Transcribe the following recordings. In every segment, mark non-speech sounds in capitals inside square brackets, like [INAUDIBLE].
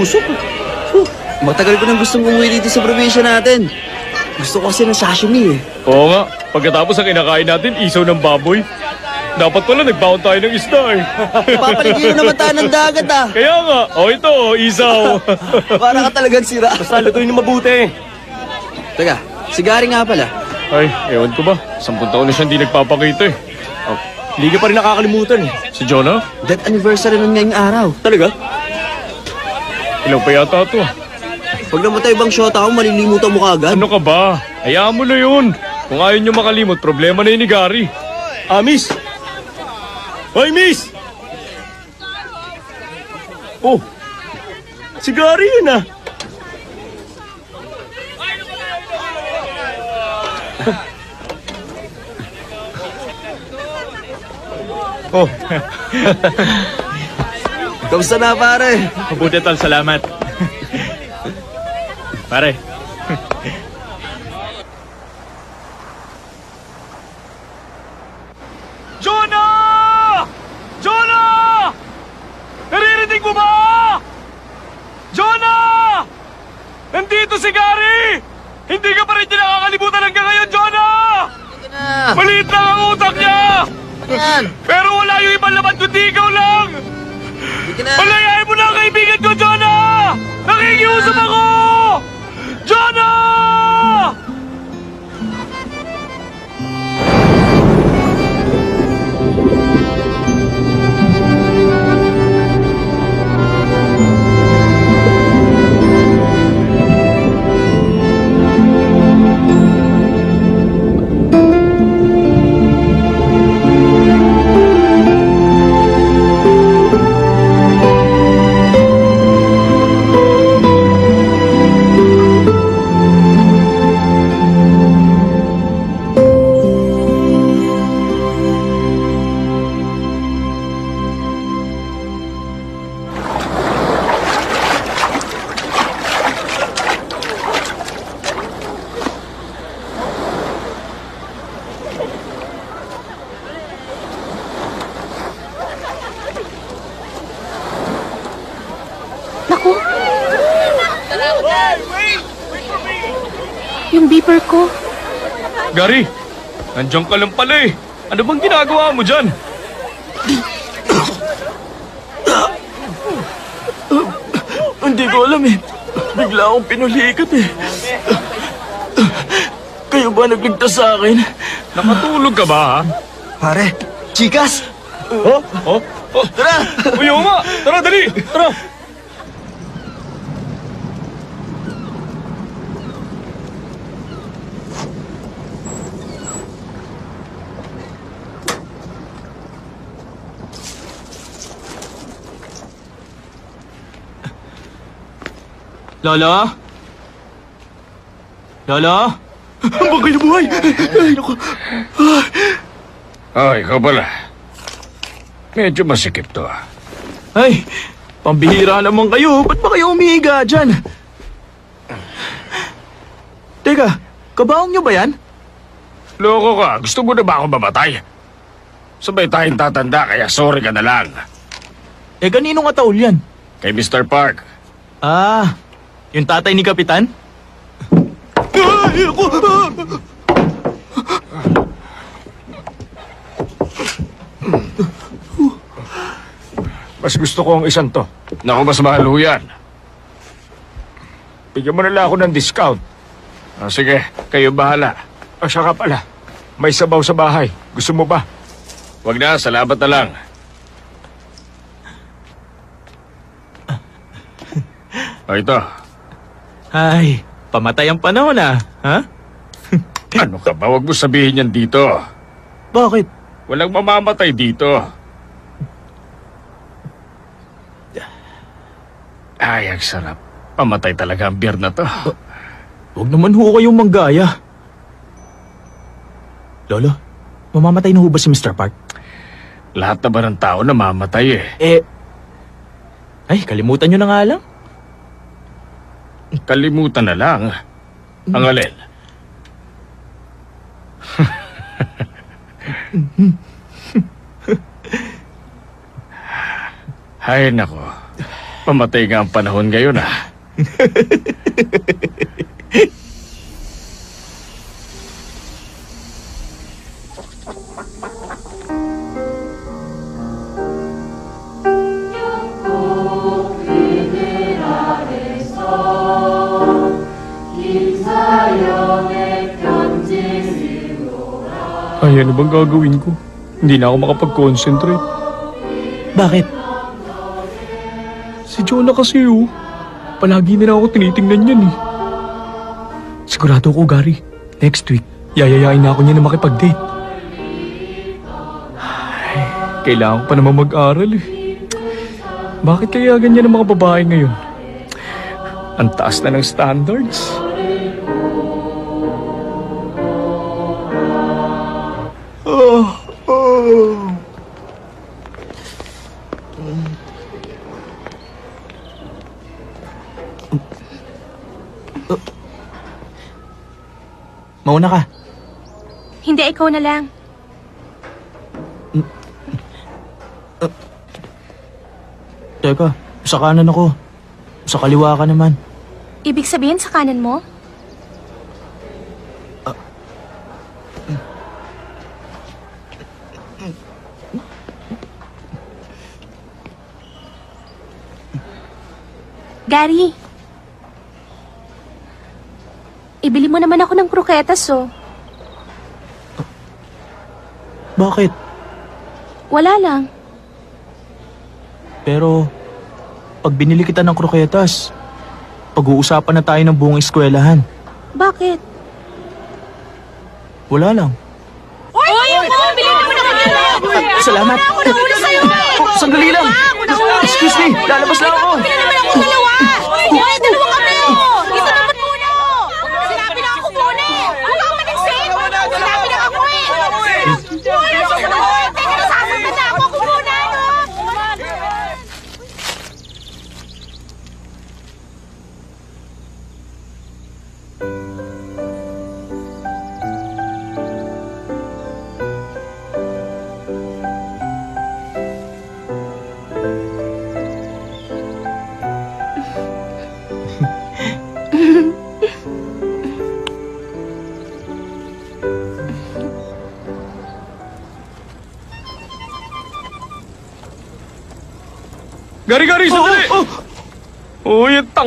Usok. Matagal ko nang gustong umuwi dito sa probinsya natin. Gusto ko kasi ng sashimi eh. Oo nga, pagkatapos ang kinakain natin, isaw ng baboy. Dapat pala nagbaon tayo ng isda eh. [LAUGHS] Papaligiran naman tayo ng dagat ah. Kaya nga, o ito, oh, isaw. [LAUGHS] Para ka talagang sira. Basta lutuin niyo mabuti. Teka, sigari nga pala. Ay, ewan ko ba, sampung taon na siya hindi nagpapakita eh. Oh, hindi ka pa rin nakakalimutan eh. Si Jonah, Death anniversary nun ngayong araw. Talaga? Ilang pa yata ito ah. Pag namatay bang shota ko, malilimutan mo kagad. Ano ka ba? Hayaan mo na yun. Kung ayaw nyo makalimot, problema na yun ni Gary. Ah, miss! Hoy, miss! Oh, si Gary yun ah. [LAUGHS] oh, [LAUGHS] Kamusta na pare? mabuti tal, salamat. Pare, Jonah! Jonah! Naririnig mo ba? Jonah! Nandito si Gary! Hindi ka pa rin niya nakakalimutan hanggang ngayon, Jonah! Na. Maliit lang ang utak niya! Yan. Pero wala yung ibang laman kundi ikaw lang! Hindi na. Palayain mo na ang kaibigan ko, Jonah! Nakikiusap ako! Jonah! Yung beeper ko. Gary, nandiyan ka lang pala eh. Ano bang ginagawa mo dyan? hindi ko alam eh. Bigla akong pinulikat eh. Kayo ba nagligtas sa akin? Nakatulog ka ba, ha? Pare, chikas! Oh? Oh? Oh? Tara! Uyo nga! Tara, dali! Tara! Lola? Lola? Ang bagay na buhay! Ay, naku. Oh, ikaw pala. Medyo masikip to. ah. Ay, pambihira naman kayo. Ba't ba kayo umihiga dyan? Teka, kabaong nyo ba yan? Loko ka. Gusto mo na ba ako mamatay? Sabay tayong tatanda, kaya sorry ka na lang. Eh, kaninong ataul yan? Kay Mr. Park. Ah, yung tatay ni Kapitan? Ay, ako! Mas gusto ko ang isang to. Naku, mas mahal ho yan. Bigyan mo na lang ako ng discount. Ah, sige, kayo bahala. Ah, siya ka pala. May sabaw sa bahay. Gusto mo ba? Wag na, salamat na lang. O ito, Ay, pamatay ang panahon ah. Ha? [LAUGHS] ano ka ba? Huwag mo sabihin yan dito. Bakit? Walang mamamatay dito. Ay, ang sarap. Pamatay talaga ang beer na to. Huwag naman ho kayong manggaya. Lolo, mamamatay na ho ba si Mr. Park? Lahat na ba ng tao namamatay eh. Eh, ay, kalimutan nyo na nga lang. Kalimutan na lang. Ang alin. Hay nako. Mamatay nga ang panahon ngayon ah. Ay, ano bang gagawin ko? Hindi na ako makapag-concentrate. Bakit? Si Jonah kasi oh. Palagi na lang ako tinitingnan yan eh. Sigurado ko, Gary. Next week, yayayain na ako niya na makipag-date. Ay, kailangan ko pa naman mag-aral eh. Bakit kaya ganyan ang mga babae ngayon? Ang taas na ng standards. Mauna ka. Hindi, ikaw na lang. Teka, sa kanan ako. Sa kaliwa ka naman. Ibig sabihin sa kanan mo? Gary. Ibili mo naman ako ng kroketas, oh. Bakit? Wala lang. Pero, pag binili kita ng kroketas, pag-uusapan na tayo ng buong eskwelahan. Bakit? Wala lang. Uy! ako! Bili mo na kanila! Salamat. Ako na sa'yo eh! Oh, sandali lang. Excuse me, lalabas lang ako. Bili naman ako dalawa!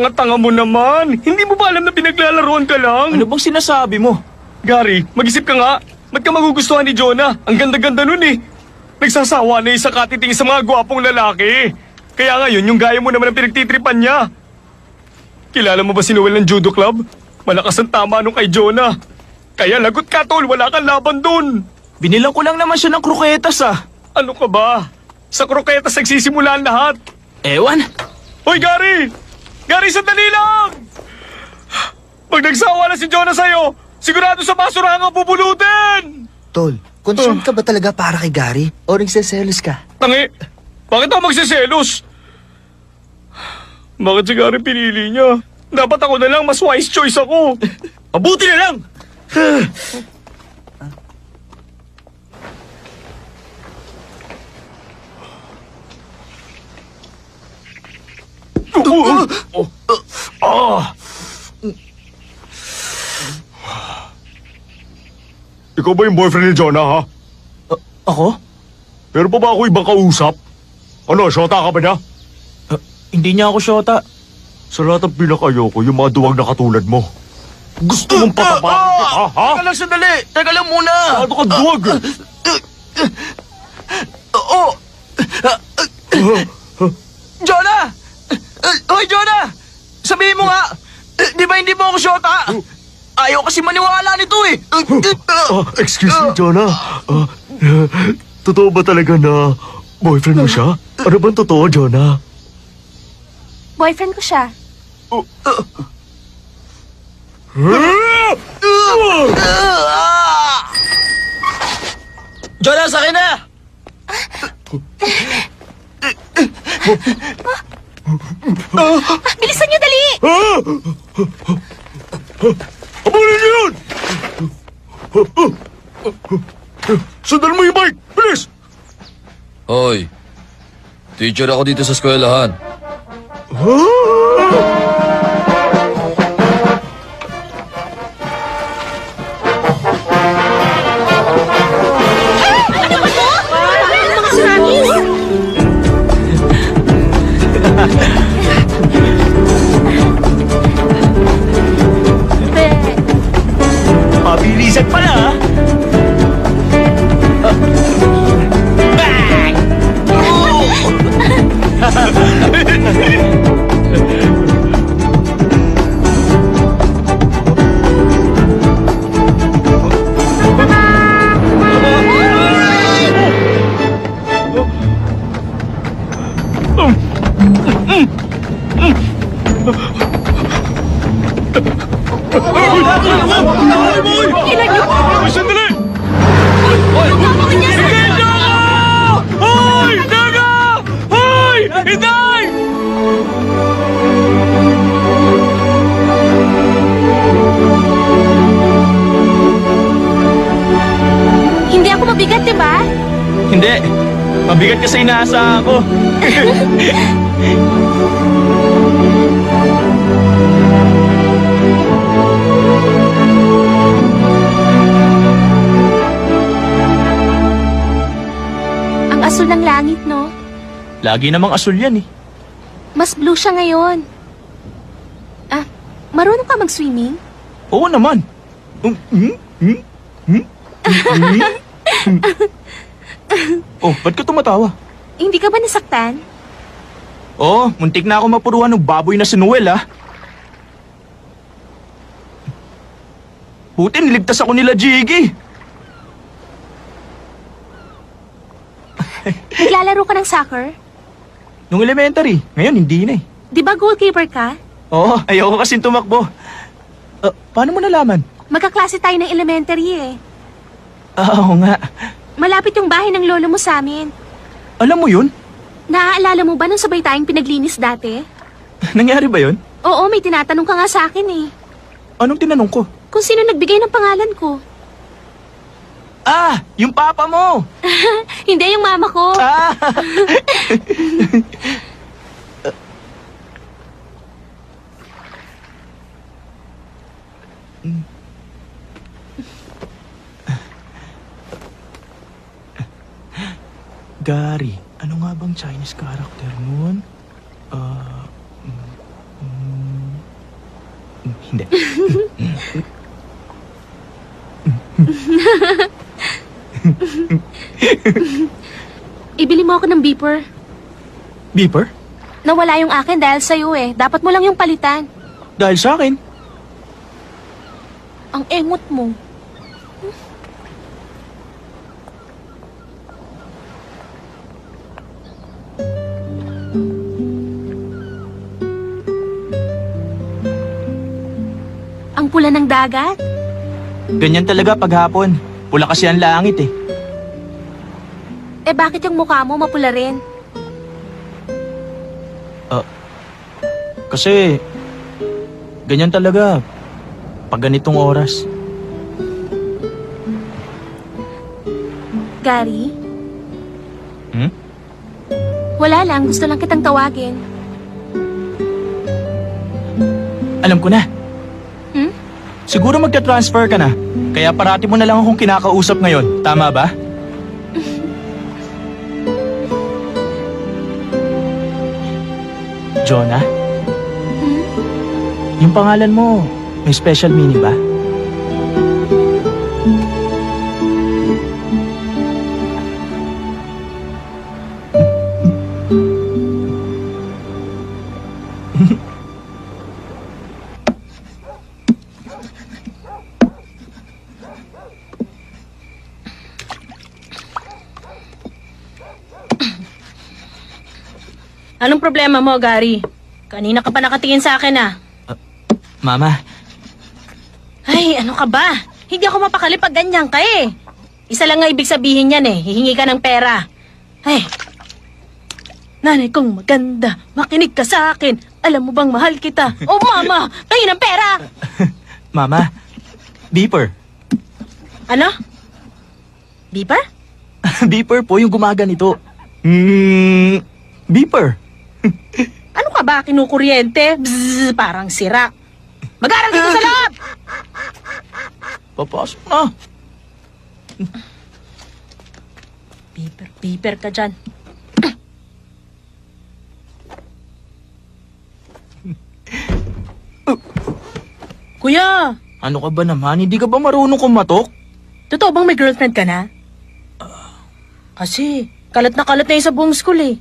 Tanga-tanga mo naman. Hindi mo ba alam na pinaglalaroan ka lang? Ano bang sinasabi mo? Gary, mag-isip ka nga. Ba't ka magugustuhan ni Jonah? Ang ganda-ganda nun eh. Nagsasawa na yung sa katiting sa mga gwapong lalaki. Kaya ngayon, yung gaya mo naman ang pinagtitripan niya. Kilala mo ba si Noel ng judo club? Malakas ang tama nung kay Jonah. Kaya lagot ka, tol. Wala kang laban dun. Binilang ko lang naman siya ng kroketas ah. Ano ka ba? Sa kroketas nagsisimula ang lahat. Ewan. Hoy, Gary! Gary, sandali lang! Pag nagsawa na si Jonah sa'yo, sigurado sa basurahan ang bubulutin! Tol, concerned ka ba talaga para kay Gary? O nagseselos ka? Tangi, bakit ako magsiselos? Bakit si Gary pinili niya? Dapat ako na lang, mas wise choice ako. [LAUGHS] Mabuti na lang. [LAUGHS] Ikaw ba yung boyfriend ni Jonah, ha? Ako? Pero pa ba ako ibang kausap? Ano, shota ka ba niya? Ah, hindi niya ako syota. Sa lahat ng pinakayoko, yung mga duwag na katulad mo. Gusto mong patapakan kita, ha? Teka lang sandali. Teka lang muna. Ano ka duwag? Oo. Jonah! Uh, Hoy, Jonah! Sabihin mo nga! eh, Di ba hindi mo ako syota? Ayaw kasi maniwala nito eh. Ah, excuse me, Jonah. Ah, totoo ba talaga na boyfriend mo siya? Ano bang totoo, Jonah? Boyfriend ko siya. Jonah, sa akin na! Bilisan niyo, dali! Abulin niyo yun! Sandal mo yung bike! Bilis! Hoy, teacher ako dito sa eskwelahan. Ano Mabilisan pala ha? [LAUGHS] Ilan niyo po? Sandali! Nagpapakit niya sa... Hindi ako! Daga! Hindi mabigat, di ba? Hindi. Mabigat kasi inaasa ako. [LAUGHS] asul ng langit, no? Lagi namang asul yan eh. Mas blue siya ngayon. Ah, marunong ka mag-swimming? Oo naman. Um, hmm? Hmm? Hmm? [LAUGHS] Oh, ba't ka tumatawa? Hindi ka ba nasaktan? Oo, muntik na ako mapuruhan ng baboy na si Noel ah. Buti niligtas ako nila Jiggy. [LAUGHS] Naglalaro ka ng soccer? Nung elementary, ngayon hindi na eh. Di ba goalkeeper ka? Oo, ayoko kasing tumakbo. Ah, paano mo nalaman? Magkaklase tayo ng elementary eh. Ah, oo nga. Malapit yung bahay ng lolo mo sa amin. Alam mo yun? Naaalala mo ba nung sabay tayong pinaglinis dati? [LAUGHS] Nangyari ba yun? Oo, may tinatanong ka nga sa akin eh. Anong tinanong ko? Kung sino nagbigay ng pangalan ko. Ah, yung papa mo! [LAUGHS] Hindi yung mama ko. Ah! [LAUGHS] Gary, ano nga bang Chinese character nun? Ah, mm, mm, mm, hindi. [LAUGHS] [LAUGHS] Ibili mo ako ng beeper. Beeper? Nawala yung akin dahil sa'yo eh. Dapat mo lang yung palitan. Dahil sa akin. Ang engot mo. Ang pula ng dagat? Ganyan talaga paghapon. Pula kasi ang langit eh. Eh bakit yung mukha mo mapula rin? Kasi, ganyan talaga. Pag ganitong oras. Gary? Hmm? Wala lang, gusto lang kitang tawagin. Alam ko na. Siguro magta-transfer ka na. Kaya parati mo na lang akong kinakausap ngayon. Tama ba? Jonah? Hmm? Yung pangalan mo, may special meaning ba? Problema mo, Gary? Kanina ka pa nakatingin sa akin ah. Mama, Ay, ano ka ba? Hindi ako mapakali pag ganyan ka eh. Isa lang nga ibig sabihin yan eh. Hihingi ka ng pera. Ay. Nanay kong maganda, makinig ka sa akin. Alam mo bang mahal kita? Oh, mama! Kayo ng pera! [LAUGHS] Mama, beeper. Ano? Beeper? [LAUGHS] beeper po yung gumaganito. Hmm, beeper. [LAUGHS] Ano ka ba kinukuryente? Bzzz, parang sira. Mag-aral dito sa loob! Papasok na. Piper, piper ka dyan. [LAUGHS] Kuya, Ano ka ba naman? Hindi ka ba marunong kumatok? totoo bang may girlfriend ka na? Kasi, kalat na kalat na yun sa buong school eh.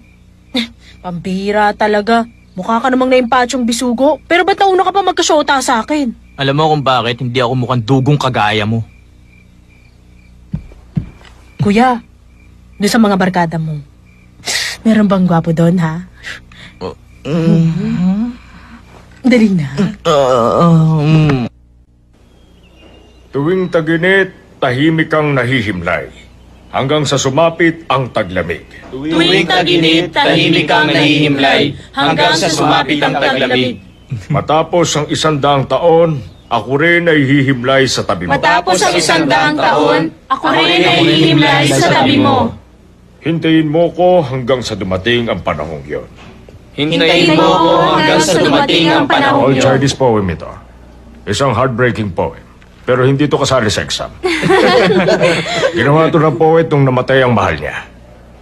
Pambira talaga. Mukha ka namang naimpatsyong bisugo. Pero ba't nauna ka pa magkasyota sa akin? Alam mo kung bakit hindi ako mukhang dugong kagaya mo. Kuya, doon sa mga barkada mo, meron bang gwapo doon, ha? Dali na. Um, Tuwing taginit, tahimik kang nahihimlay. Hanggang sa sumapit ang taglamig. Tuwing taginit, tahimik kang nahihimlay, hanggang sa sumapit ang taglamig. Matapos ang isang daang taon, ako rin ay hihimlay sa tabi mo. Matapos ang isang daang taon, ako rin ay hihimlay sa tabi mo. Hintayin mo ko hanggang sa dumating ang panahong yon. Hintayin mo ako hanggang sa dumating ang panahong All yun. Chinese poem ito. Isang heartbreaking poem. Pero hindi to kasali sa exam. [LAUGHS] Ginawa to ng poet nung namatay ang mahal niya.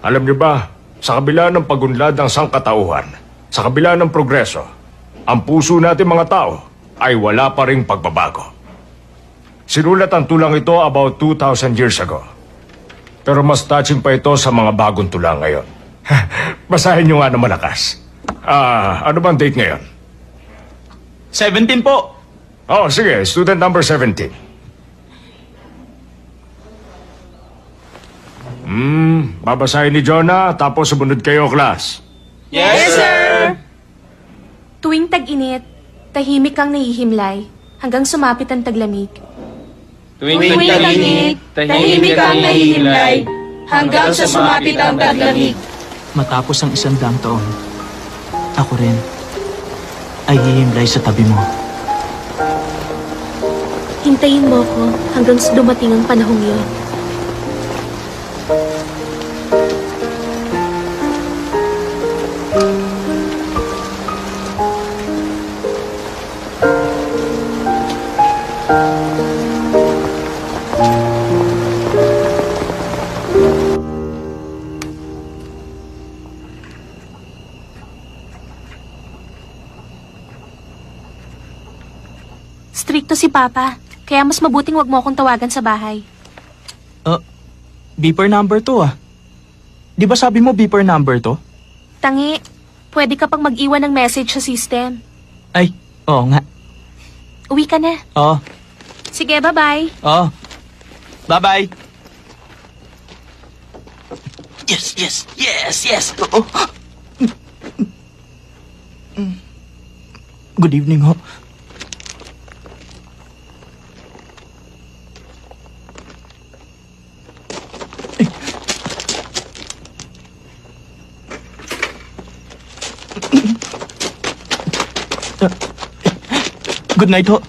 Alam niyo ba, sa kabila ng pagunlad ng sangkatauhan, sa kabila ng progreso, ang puso natin mga tao ay wala pa ring pagbabago. Sinulat ang tulang ito about 2,000 years ago. Pero mas touching pa ito sa mga bagong tulang ngayon. [LAUGHS] Basahin niyo nga na malakas. Ah, ano bang date ngayon? 17 po. Oh, sige. Student number 17. Hmm, babasahin ni Jonah, tapos sumunod kayo, class. Yes, sir. Tuwing tag-init, tahimik kang nahihimlay hanggang sumapit ang taglamig. Tuwing taginit, tahimik kang nahihimlay, hanggang sa sumapit ang taglamig. Matapos ang isang daang taon, ako rin ay hihimlay sa tabi mo. Hintayin mo ko hanggang dumating ang panahong yun. Stricto si Papa, kaya mas mabuting wag mo akong tawagan sa bahay. Uh, beeper number to ah. Di ba sabi mo beeper number to? Tangi, pwede ka pang mag-iwan ng message sa system. Ay, oo nga. Uwi ka na. Oo, Sige, bye-bye. oo. Bye-bye. Yes, yes, yes, yes. Oo. Good evening ho. Good night ho.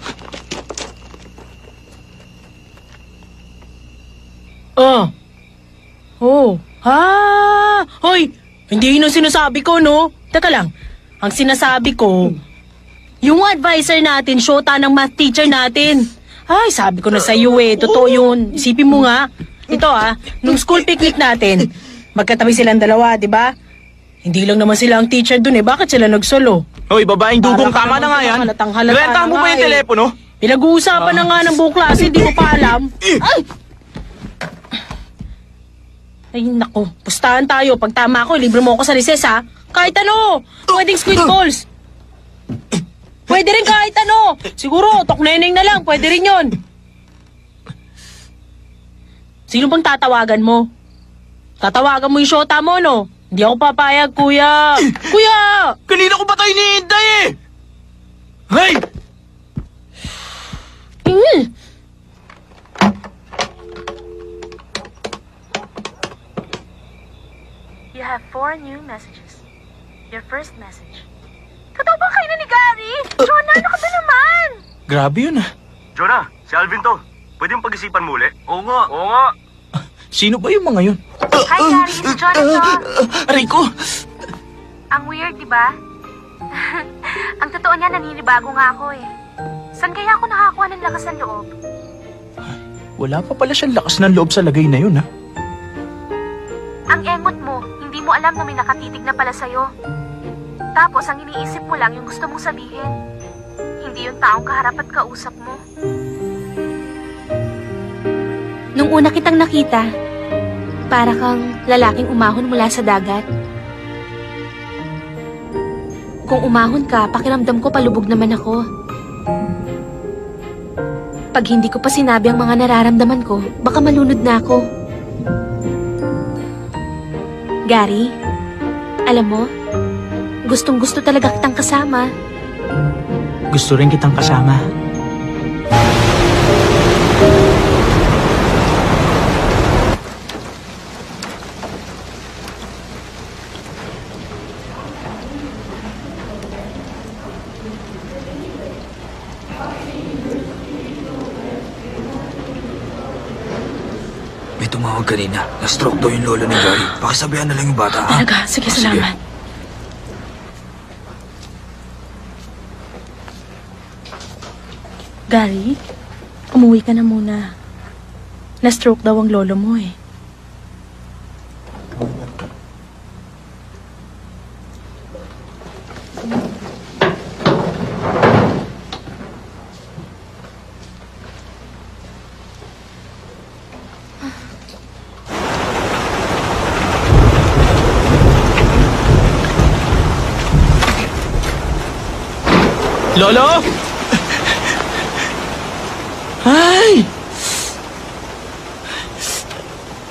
Oh. Oh. Ha! Hoy! Hindi yun ang sinasabi ko, no? Teka lang. Ang sinasabi ko, yung advisor natin, shota ng math teacher natin. Ay, sabi ko na sa iyo eh. Totoo yun. Isipin mo nga. Ito ah, nung school picnic natin, magkatabi silang dalawa, di ba? Hindi lang naman sila ang teacher dun eh. Bakit sila nagsolo? Hoy, babaeng dugong tama na nga yan. Rentahan mo ba yung eh. telepono? Pinag-uusapan na nga ng buong klase, di mo pa alam. Ay! Ay, naku. Pustahan tayo. Pag tama ko, libre mo ako sa recess, ha? Kahit ano. Pwedeng squid balls. Pwede rin kahit ano. Siguro, tokneneng na lang. Pwede rin yon. Sino bang tatawagan mo? Tatawagan mo yung shota mo, no? Hindi ako papayag, kuya. kuya! Kanina ko pa tayo hinihintay eh! Hey! Mm. You have four new messages. Your first message. Totoo ba kayo na ni Gary? Jonah, ano ka ba naman? Grabe yun ah. Jonah, si Alvin to. Pwede yung pag-isipan mo uli? Oo nga. Oo nga. Sino ba yung mga yun? Hi, Gary. It's Jonah to. Aray ko! Ang weird, di ba? [LAUGHS] Ang totoo niya, naninibago nga ako eh. Saan kaya ako nakakuha ng lakas ng loob? Wala pa pala siyang lakas ng loob sa lagay na yun, ha? Ang engot mo, hindi mo alam na may nakatitig na pala sa'yo. Tapos, ang iniisip mo lang yung gusto mong sabihin. Hindi yung taong kaharap at kausap mo. Nung una kitang nakita, para kang lalaking umahon mula sa dagat. Kung umahon ka, pakiramdam ko palubog naman ako. Pag hindi ko pa sinabi ang mga nararamdaman ko, baka malunod na ako. Gary, alam mo, gustong gusto talaga kitang kasama. Gusto rin kitang kasama. May tumawag kanina. Na-stroke daw yung lolo ni Gary. Pakisabihan na lang yung bata, ha? Talaga, sige, Ah, sige. salamat. Gary, umuwi ka na muna. Na-stroke daw ang lolo mo eh. Lolo! Ay!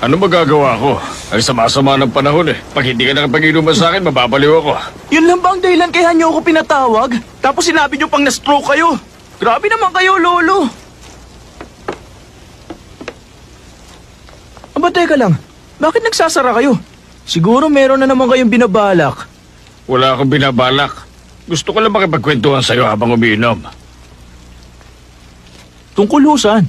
Ano magagawa ko? Ay sama-sama ng panahon eh. Pag hindi ka nakapag-inuman sa akin, mababaliw ako. Yun lang ba ang dahilan kaya niyo ako pinatawag? Tapos sinabi niyo pang na-stroke kayo. Grabe naman kayo, Lolo. Aba, teka lang. Bakit nagsasara kayo? Siguro meron na naman kayong binabalak. Wala akong binabalak. Gusto ko lang makipagkwentuhan sa'yo habang umiinom. Tungkol ho saan?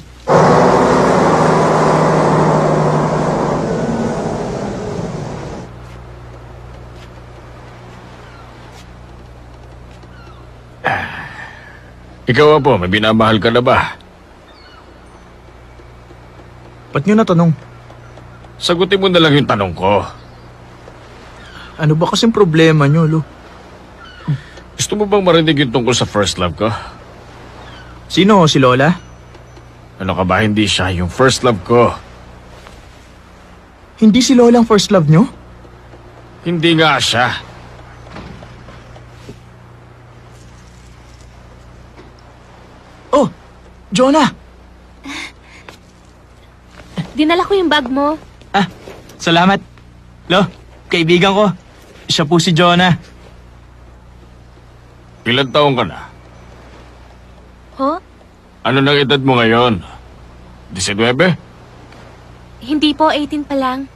Ikaw po, may binamahal ka na ba? Ba't niyo natanong? Sagutin mo na lang yung tanong ko. Ano ba kasing problema niyo, Lo? Gusto mo bang marinig yung tungkol sa first love ko? Sino si Lola? Ano ka ba, hindi siya yung first love ko. Hindi si Lola ang first love niyo? Hindi nga siya. Oh, Jonah! Dinala ko yung bag mo. Ah, salamat. Lo, kaibigan ko. Siya po si Jonah. Ilan taong ka na? Ho? Ano nang edad mo ngayon? 19? Hindi po, 18 pa lang.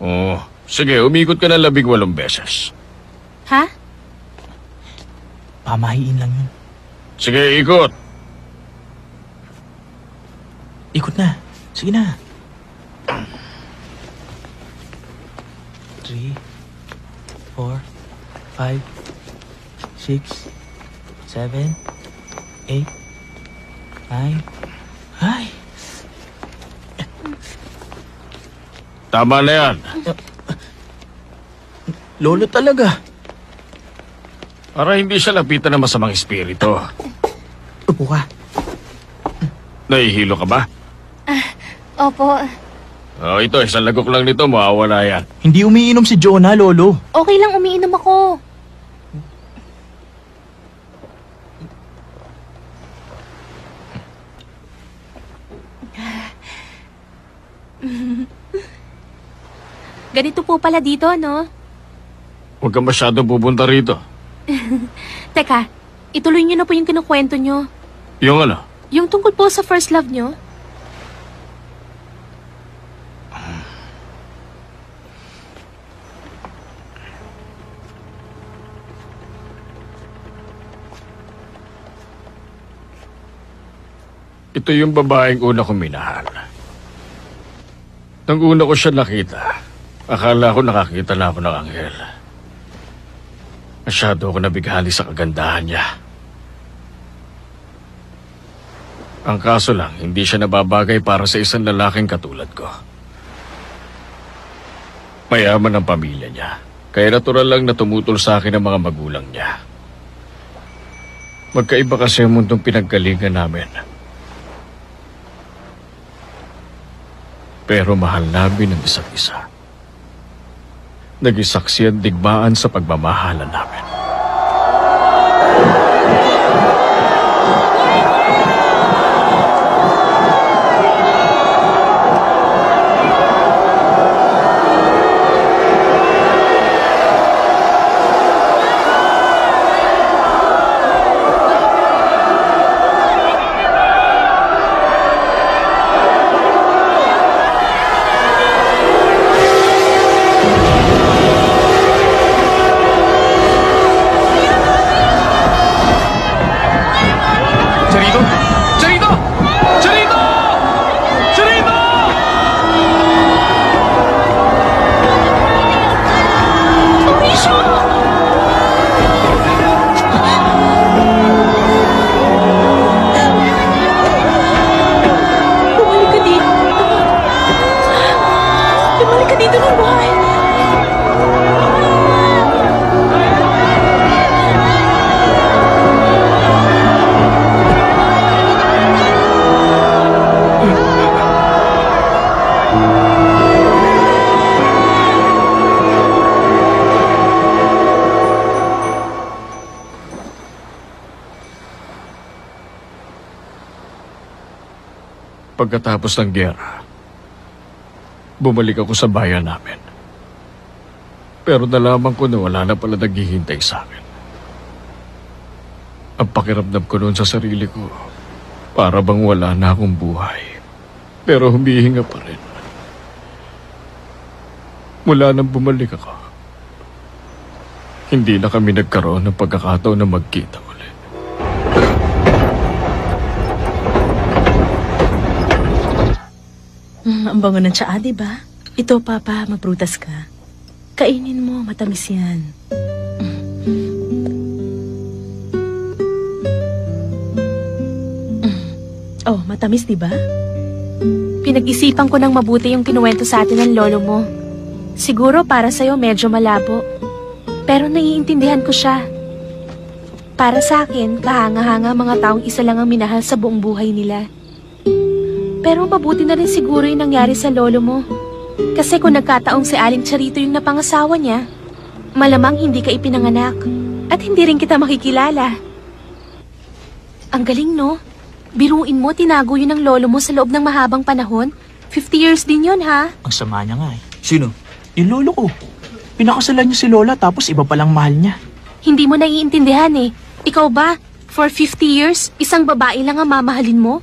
Oo. Sige, umikot ka na labing walong beses. Ha? Pamahiin lang yun. Sige, ikot. Ikot na. Sige na. Three, four, five, six, seven, eight, nine. Ay, Tama na yan. lolo talaga. Para hindi siya lapitan ng masamang espiritu. Upo ka. Nahihilo ka ba? Opo. Oh, ito, isang lagok lang nito, mawawala yan. Hindi umiinom si Jonah, lolo. Okay lang, umiinom ako. [LAUGHS] Ganito po pala dito, no? Huwag ka masyadong pupunta rito. [LAUGHS] Teka, ituloy niyo na po yung kinukwento niyo. Yung ano? Yung tungkol po sa first love niyo. Ito yung babaeng una kong minahal. Nang una ko siya nakita, akala ko nakakita na ako ng anghel. Masyado ako nabighali sa kagandahan niya. Ang kaso lang, hindi siya nababagay para sa isang lalaking katulad ko. Mayaman ang pamilya niya. Kaya natural lang na tumutol sa akin ang mga magulang niya. Magkaiba kasi ang mundong pinaggalingan namin. Pero mahal namin ang isa't isa. Naging saksi ang digmaan sa pagmamahalan namin. Pagkatapos ng gera, bumalik ako sa bayan namin. Pero nalaman ko na wala na pala naghihintay sa akin. Ang pakiramdam ko noon sa sarili ko, para bang wala na akong buhay. Pero humihinga pa rin. Mula nang bumalik ako, hindi na kami nagkaroon ng pagkakataon na magkita ulit. Mm, ang bango ng tsaa, di ba? Ito, Papa, magprutas ka. Kainin mo, matamis yan. Oh, matamis, di ba? Pinag-isipan ko ng mabuti yung kinuwento sa atin ng lolo mo. Siguro para sa'yo medyo malabo. Pero naiintindihan ko siya. Para sa akin, kahanga-hanga mga taong isa lang ang minahal sa buong buhay nila. Pero mabuti na rin siguro yung nangyari sa lolo mo. Kasi kung nagkataong si Aling Charito yung napangasawa niya, malamang hindi ka ipinanganak at hindi rin kita makikilala. Ang galing, no? Biruin mo, tinago yun ng lolo mo sa loob ng mahabang panahon. 50 years din yun, ha? Ang sama niya nga eh. Sino? Yung lolo ko. Pinakasalan niya si Lola tapos iba palang mahal niya. Hindi mo naiintindihan eh. Ikaw ba, for 50 years, isang babae lang ang mamahalin mo?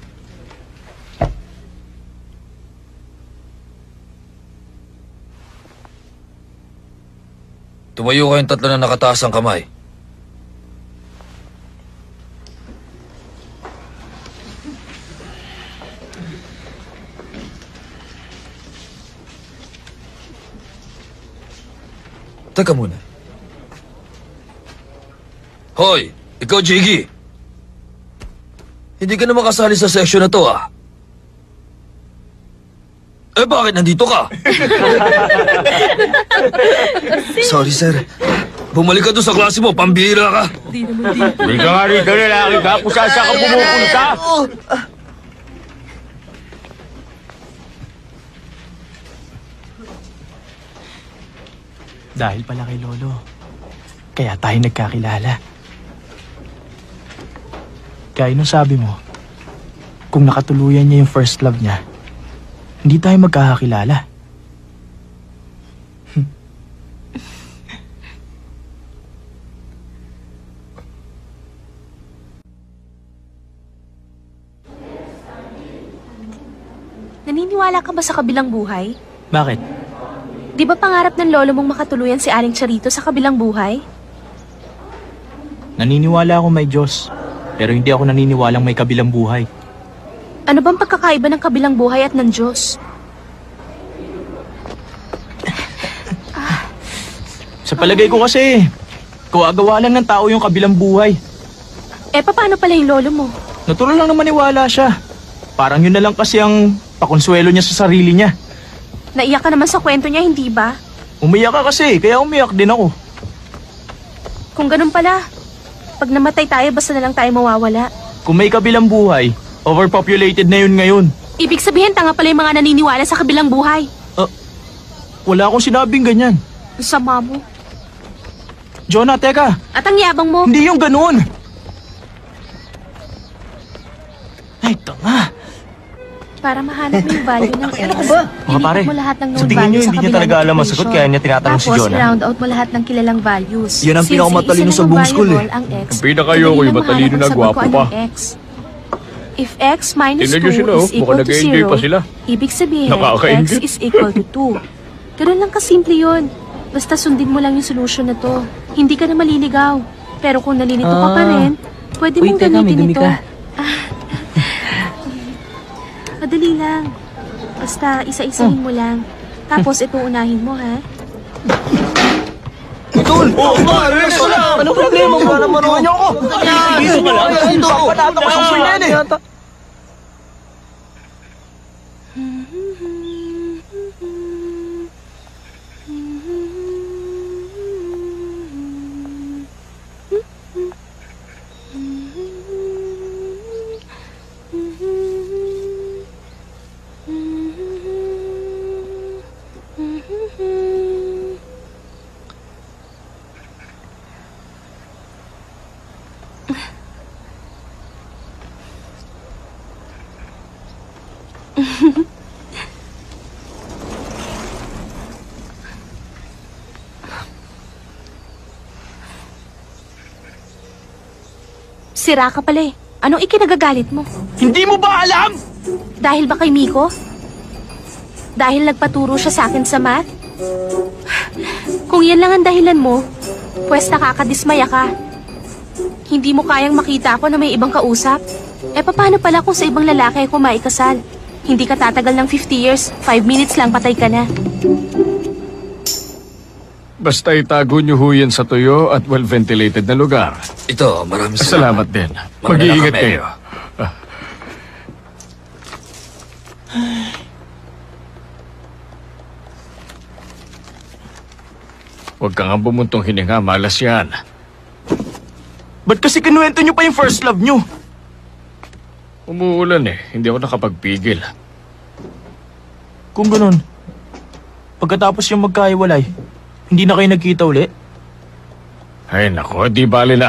Tumayo kayong tatlo na nakataas ang kamay. Teka muna. Hoy! Ikaw, Jiggy! Hindi ka na makasali sa section na to, ah. Eh, bakit nandito ka? [LAUGHS] Sorry, sir. Bumalik ka doon sa klase mo, pambihira ka. Hindi ka nga rito lalaki ka kung saan saan ka pumupunta. Dahil pala kay Lolo. Kaya tayo nagkakilala. Gaya nung sabi mo, kung nakatuluyan niya yung first love niya, hindi tayo magkakakilala. Naniniwala ka ba sa kabilang buhay? Bakit? Di ba pangarap ng lolo mong makatuluyan si Aling Charito sa kabilang buhay? Naniniwala ako may Diyos. Pero hindi ako naniniwalang may kabilang buhay. Ano bang pagkakaiba ng kabilang buhay at ng Diyos? Sa palagay ko kasi, Kawagawa lang ng tao yung kabilang buhay. Eh, paano pala yung lolo mo? Natural lang na maniwala siya. Parang yun na lang kasi ang pakonsuelo niya sa sarili niya. Naiyak ka naman sa kwento niya, hindi ba? Umiyak ka kasi, kaya umiyak din ako. Kung ganun pala, pag namatay tayo, basta na lang tayo mawawala. Kung may kabilang buhay, overpopulated na yun ngayon. Ibig sabihin, tanga pala yung mga naniniwala sa kabilang buhay. Wala akong sinabing ganyan. Ang sama mo. Jonah, teka, At ang yabang mo. hindi yung ganun. Ay, tanga. Para mahanap mo yung value ng [LAUGHS] X. Mga pare, mo lahat ng known sa tingin nyo, hindi niya talaga alam ang equation. sagot, kaya niya tinatanong si Tapos, Jonah. round out mo lahat ng kilalang values. Yan ang pinakamatalino sa buong ang school, eh. Ang X, Ang pinakayo ko, madali yung matalino mahanap na ang gwapo pa. anong X. If x minus Tingnan 2 nyo sila, oh. is Mukhang equal to nag-e-enjoy 0, pa sila. ibig sabihin, x is equal to 2. Ganun lang kasimple yun. Basta sundin mo lang yung solusyon na to. Hindi ka na maliligaw. Pero kung nalilito ka pa Ah. rin, pwede Uy, mong teka, may gamitin dumi ito. ka. [LAUGHS] Ah. Madali lang. Basta isa-isahin mo lang. Tapos ito unahin mo, ha? Tol! Oh, pare! Anong problema mo? Ano naman ako? ako? Gising ka lang? Ito! Panata ko sa yan eh. Sira ka pala eh. Anong ikinagagalit mo? Hindi mo ba alam? Dahil ba kay Miko? Dahil nagpaturo siya sa akin sa math? Kung yan lang ang dahilan mo, pwes nakakadismaya ka. Hindi mo kayang makita ako na may ibang kausap? Eh paano pala kung sa ibang lalaki ako maikasal? Hindi ka tatagal ng 50 years, 5 minutes lang patay ka na. Basta itago niyo ho yan sa tuyo at well-ventilated na lugar. Ito, maraming Salamat din. Mga Mag-iingat kayo. Huwag ka nga bumuntong hininga, malas yan. Ba't kasi kinuwento niyo pa yung first love niyo? Umuulan eh, hindi ako nakapagpigil. Kung ganun, pagkatapos yung magkahiwalay, hindi na kayo nagkita uli? Ay nako, di bali na.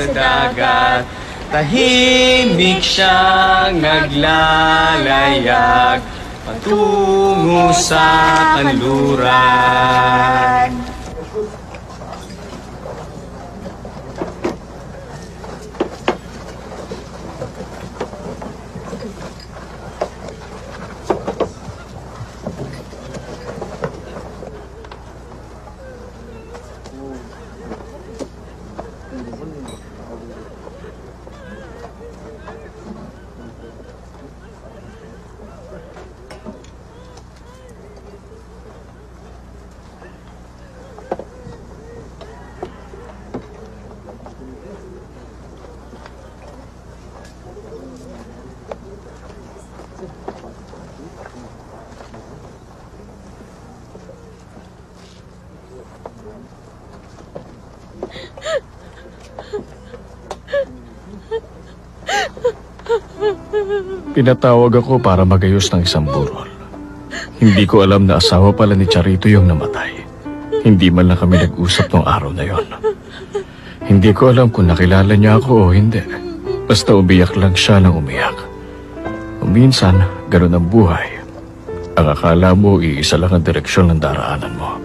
Sa dagat. Tahimik siyang naglalayag Patungo sa kanluran Pinatawag ako para magayos ng isang burol. Hindi ko alam na asawa pala ni Charito yung namatay. Hindi man lang kami nag-usap nung araw na yon. Hindi ko alam kung nakilala niya ako o hindi. Basta umiyak lang siya ng umiyak. Minsan, ganun ang buhay. Ang akala mo, iisa lang ang direksyon ng daraanan mo.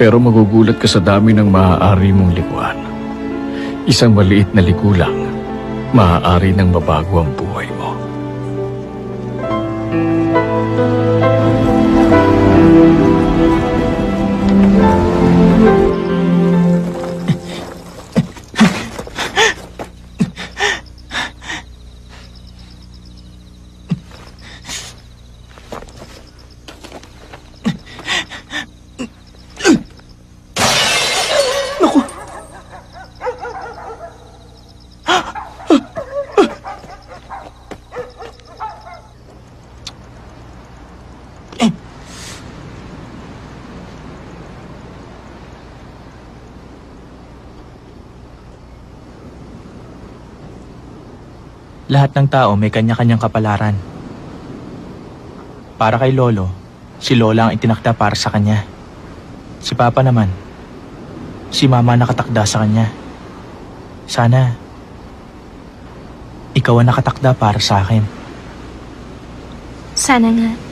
Pero magugulat ka sa dami ng maaari mong likuan. Isang maliit na liku lang, maaari nang mabago ang buhay mo. Lahat ng tao may kanya-kanyang kapalaran. Para kay Lolo, si Lola ang itinakda para sa kanya. Si Papa naman, si Mama nakatakda sa kanya. Sana, ikaw ang nakatakda para sa akin. Sana nga.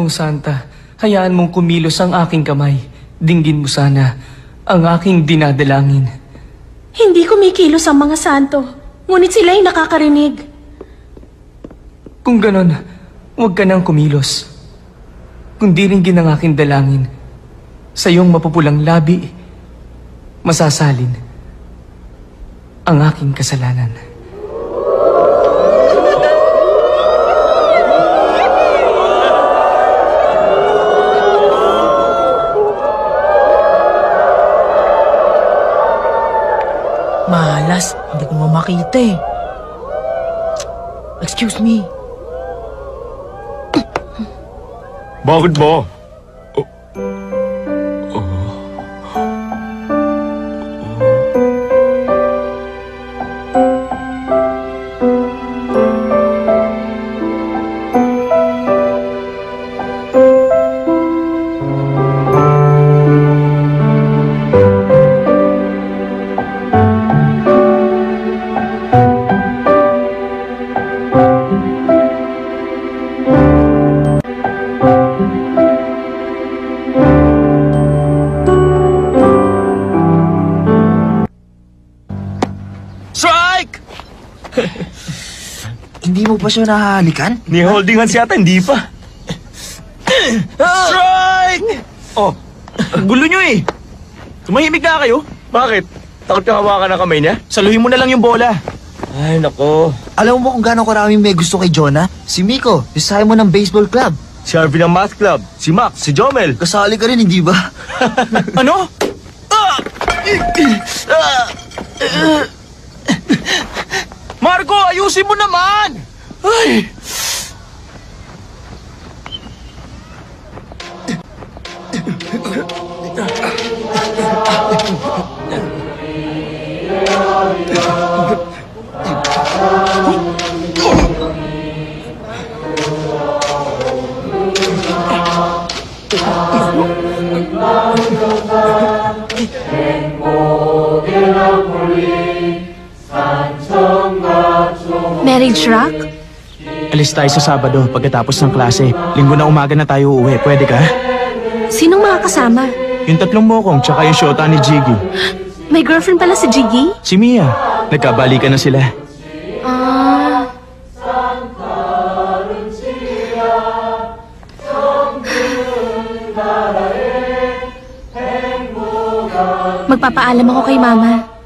kong Santa, hayaan mong kumilos ang aking kamay. Dinggin mo sana ang aking dinadalangin. Hindi kumikilos ang mga santo. Ngunit sila'y nakakarinig. Kung ganon, huwag ka nang kumilos. Kundi ringgin ang aking dalangin. Sa iyong mapupulang labi, masasalin ang aking kasalanan. Malas, hindi ko mamakita eh. Excuse me. Bakit ba? Pa siya nahahalikan? Ni holding hands yata, hindi pa. Strike! Oh, gulo nyo eh. Tumahimik na kayo. Bakit? Takot ka hawakan ng kamay niya? Saluhin mo na lang yung bola. Ay, nako. Alam mo kung gaano karaming may gusto kay Jonah? Si Miko, yung Simon ng baseball club. Si Harvey ng math club. Si Max, si Jomel. Kasali ka rin, hindi ba? [LAUGHS] Ano? Marco, ayusin mo naman! Alis tayo sa Sabado pagkatapos ng klase. Linggo na umaga na tayo uuwi. Pwede ka? Sinong mga kasama? Yung tatlong mokong tsaka yung shota ni Jiggy. May girlfriend pala si Jiggy? Si Mia. Nagkabalikan na sila. Ah... Magpapaalam ako kay Mama.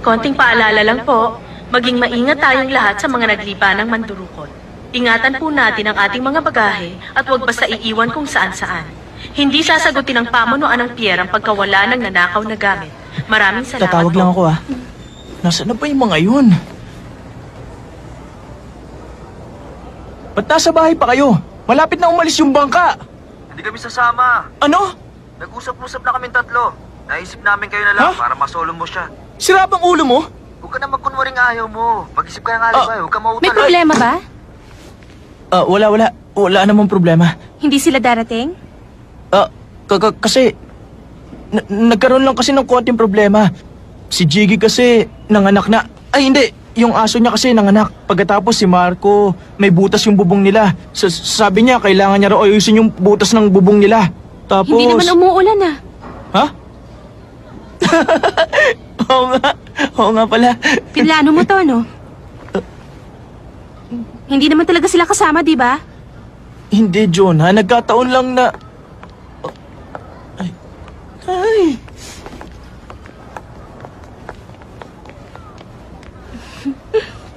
Konting paalala lang po, maging maingat tayong lahat sa mga naglipa ng mandurukot. Ingatan po natin ang ating mga bagahe at huwag basta iiwan kung saan-saan. Hindi sasagutin ng pamunuan ng Pierre ang pagkawala ng nanakaw na gamit. Maraming salamat Tatawag po. lang ako ah. Nasaan na ba yung mga yun? Ba't nasa bahay pa kayo? Malapit na umalis yung bangka. Hindi kami sasama. Ano? Nag-usap-usap na kaming tatlo. Naisip namin kayo na lang Ha? para masolo mo siya. Sira bang ulo mo? Huwag ka na magkunwaring ayaw mo. Mag-isip ka ng alibay. Huwag ka mautol. May problema ba? Ah, wala, wala. Wala namang problema. Hindi sila darating? Ah, kasi... na- nagkaroon lang kasi ng konting problema. Si Jiggy kasi nanganak na... Ay, hindi. Yung aso niya kasi nanganak. Pagkatapos si Marco, may butas yung bubong nila. Sa- sabi niya, kailangan niya raw ayusin yung butas ng bubong nila. Tapos... Hindi naman umuulan ah. Ha? [LAUGHS] Oo nga. Oo nga pala. Pinlano mo to, no? Hindi naman talaga sila kasama, di ba? Hindi, John, ha? Nagkataon lang na... Ay. Ay.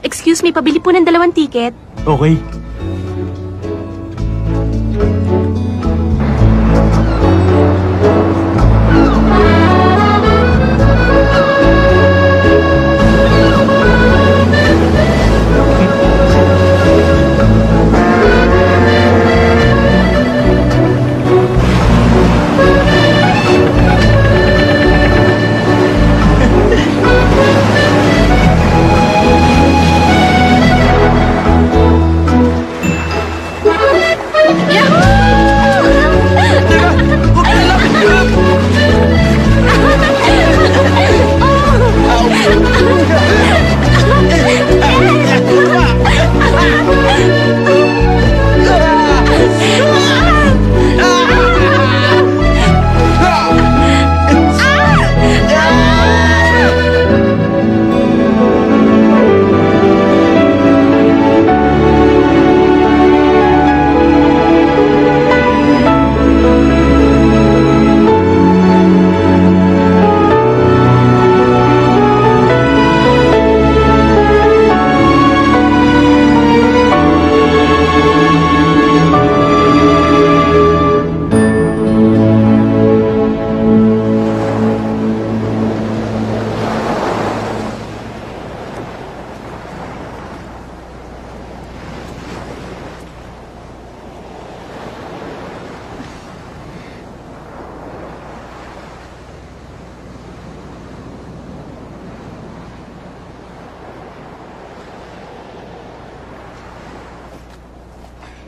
Excuse me, pabili po ng dalawang ticket. Okay.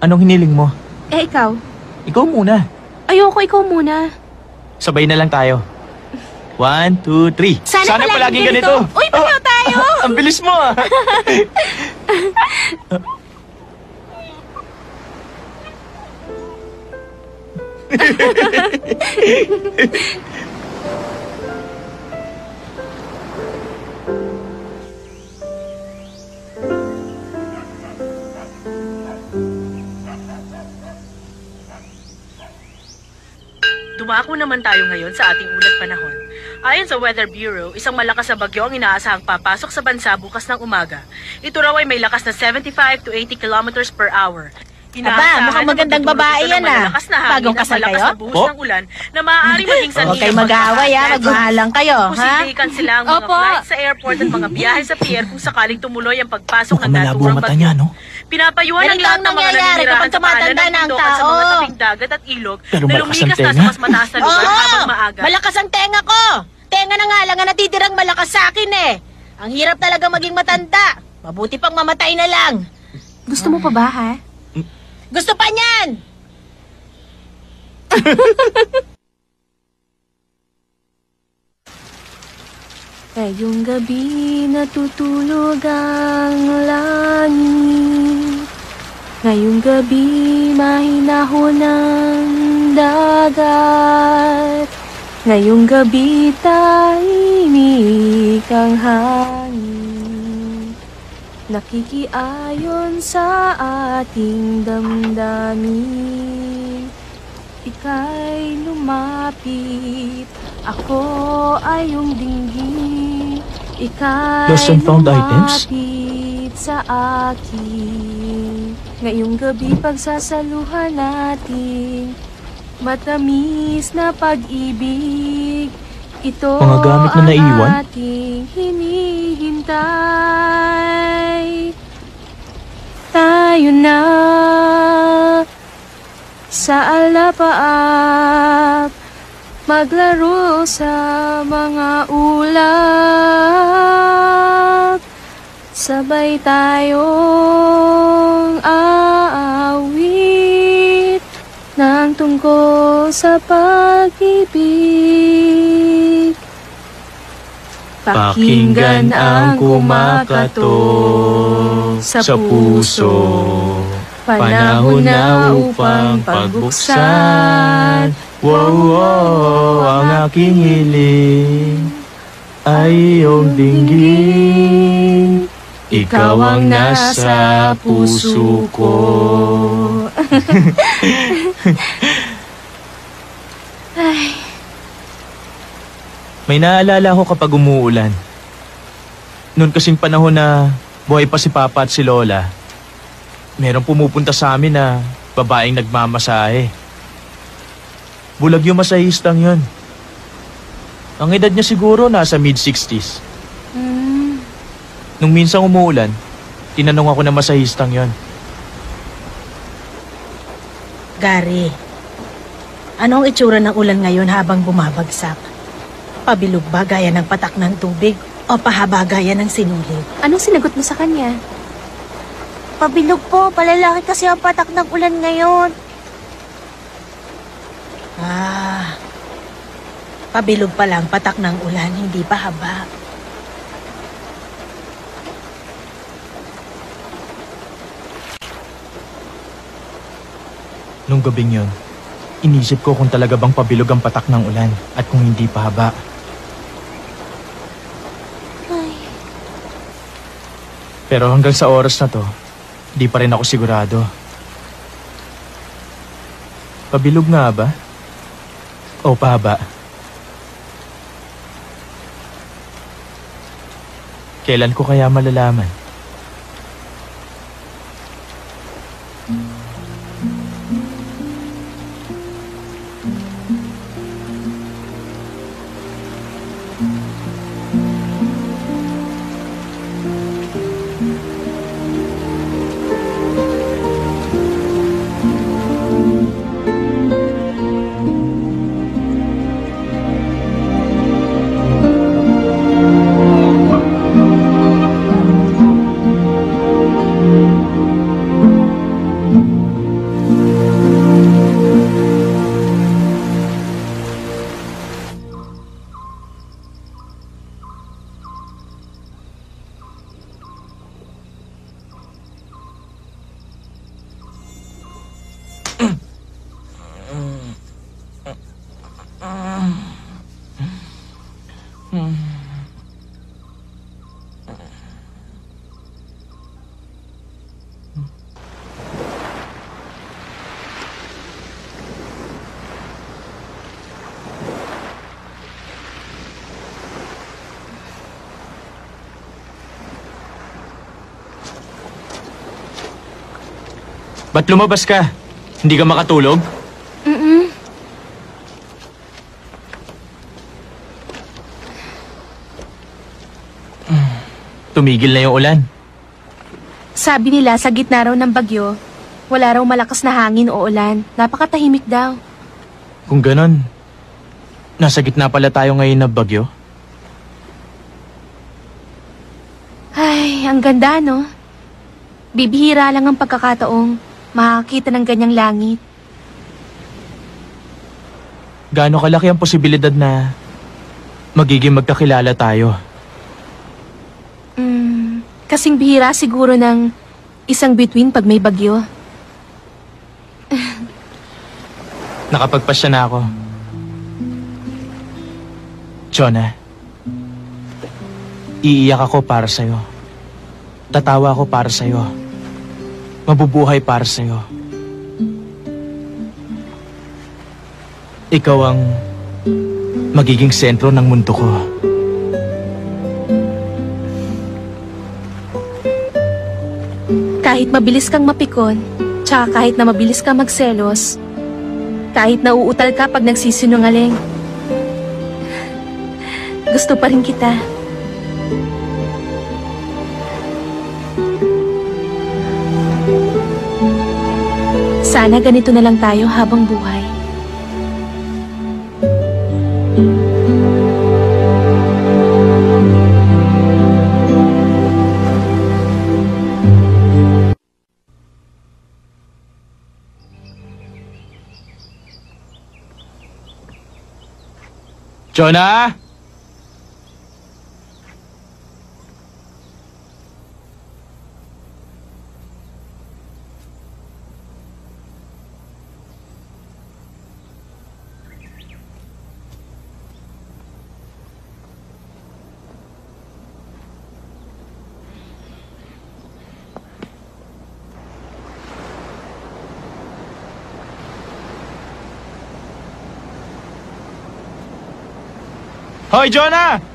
Anong hiniling mo? Eh, ikaw? Ikaw muna. Ayoko, ikaw muna. Sabay na lang tayo. One, two, three. Sana, Sana palaging, ganito. ganito. Uy, pareho ah, tayo! [LAUGHS] Ang bilis mo ah! [LAUGHS] Dumako naman tayo ngayon sa ating ulat panahon. Ayon sa Weather Bureau, isang malakas na bagyo ang inaasahang papasok sa bansa bukas ng umaga. Ito raw ay may lakas na 75 to 80 kilometers per hour. Aba, mukhang magandang babae yan, ah. Bagong kasal kayo? na buhos Po? ng ulan na maaaring maging sanhi Huwag kayo mag-aaway, ah. Magmahalang kayo, ha? Posibleng kansela ang mga Opo. flight sa airport at mga biyahe sa pier kung sakaling tumuloy ang pagpasok ng Mukhang malabo ang naturang mata bagyo. niya, no? Pinapayuhan Ganito ng lahat ang ng mga nangyayari naninirahan sa paanan tumatanda ng na ang bundokan sa mga tao. tabing dagat at ilog Pero na malakas ang lumikas na sa tenga. mas mataas na lugar habang maaga. Malakas ang tenga ko! Tenga na nga lang ang natitirang malakas sa akin eh. Ang hirap talaga maging matanda. Mabuti pang mamatay na lang. Gusto mo pa ba, ha? Gusto pa niyan! [LAUGHS] Ngayong gabi natutulog ang langit. Ngayong gabi mahinahon ang dagat. Ngayong gabi tahimik ang hangin. Nakikiayon sa ating damdamin. Ika'y lumapit Ako ay iyong dinggin Ika'y Lost and found items? sa akin. Ngayong gabi pagsasaluhan natin. Matamis na pag-ibig. Ito Mga gamit na ang naiwan? ating hinihintay. Tayo na sa alapaap Maglaro sa mga ulap Sabay tayong aawit Nang tungkol sa pag-ibig Pakinggan ang kumakatok sa puso. Panahon na upang pagbuksan. Wow, wow, ang aking hiling ay iyong dinggin. Ikaw ang nasa puso ko. [LAUGHS] May naalala ko kapag umuulan. Noon kasing panahon na buhay pa si Papa at si Lola, merong pumupunta sa amin na babaeng nagmamasahe. Bulag yung masahistang yun. Ang edad niya siguro nasa mid-60s. Hmm, Nung minsang umuulan, tinanong ako na masahistang yon. Gary, ano ang itsura ng ulan ngayon habang bumabagsak? Pabilog ba gaya ng patak ng tubig o pahaba gaya ng sinulid? Anong sinagot mo sa kanya? Pabilog po, palalaki kasi ang patak ng ulan ngayon. Ah, pabilog pa lang patak ng ulan, hindi pa haba. Nung gabing yon, inisip ko kung talaga bang pabilog ang patak ng ulan at kung hindi pa haba. Pero hanggang sa oras na to, di pa rin ako sigurado. Pabilog nga ba? O pahaba? Kailan ko kaya malalaman? Ba't lumabas ka? Hindi ka makatulog? Mm-mm. Tumigil na yung ulan. Sabi nila sa gitna raw ng bagyo, wala raw malakas na hangin o ulan. Napakatahimik daw. Kung ganon, nasa gitna pala tayo ngayon na bagyo. Ay, ang ganda, no? Bibihira lang ang pagkakataong makakita ng ganyang langit. Gaano kalaki ang posibilidad na magiging magkakilala tayo? Mm, kasing bihira siguro ng isang bituin pag may bagyo. [LAUGHS] Nakapagpasya na ako. Jonah, iiyak ako para sa'yo. Tatawa ako para sa'yo. Mabubuhay para sa'yo. Ikaw ang magiging sentro ng mundo ko. Kahit mabilis kang mapikon, tsaka kahit na mabilis kang magselos, kahit nauutal ka pag nagsisinungaling, gusto pa rin kita. Sana ganito na lang tayo habang buhay. Jonah! Hoy, Jonah!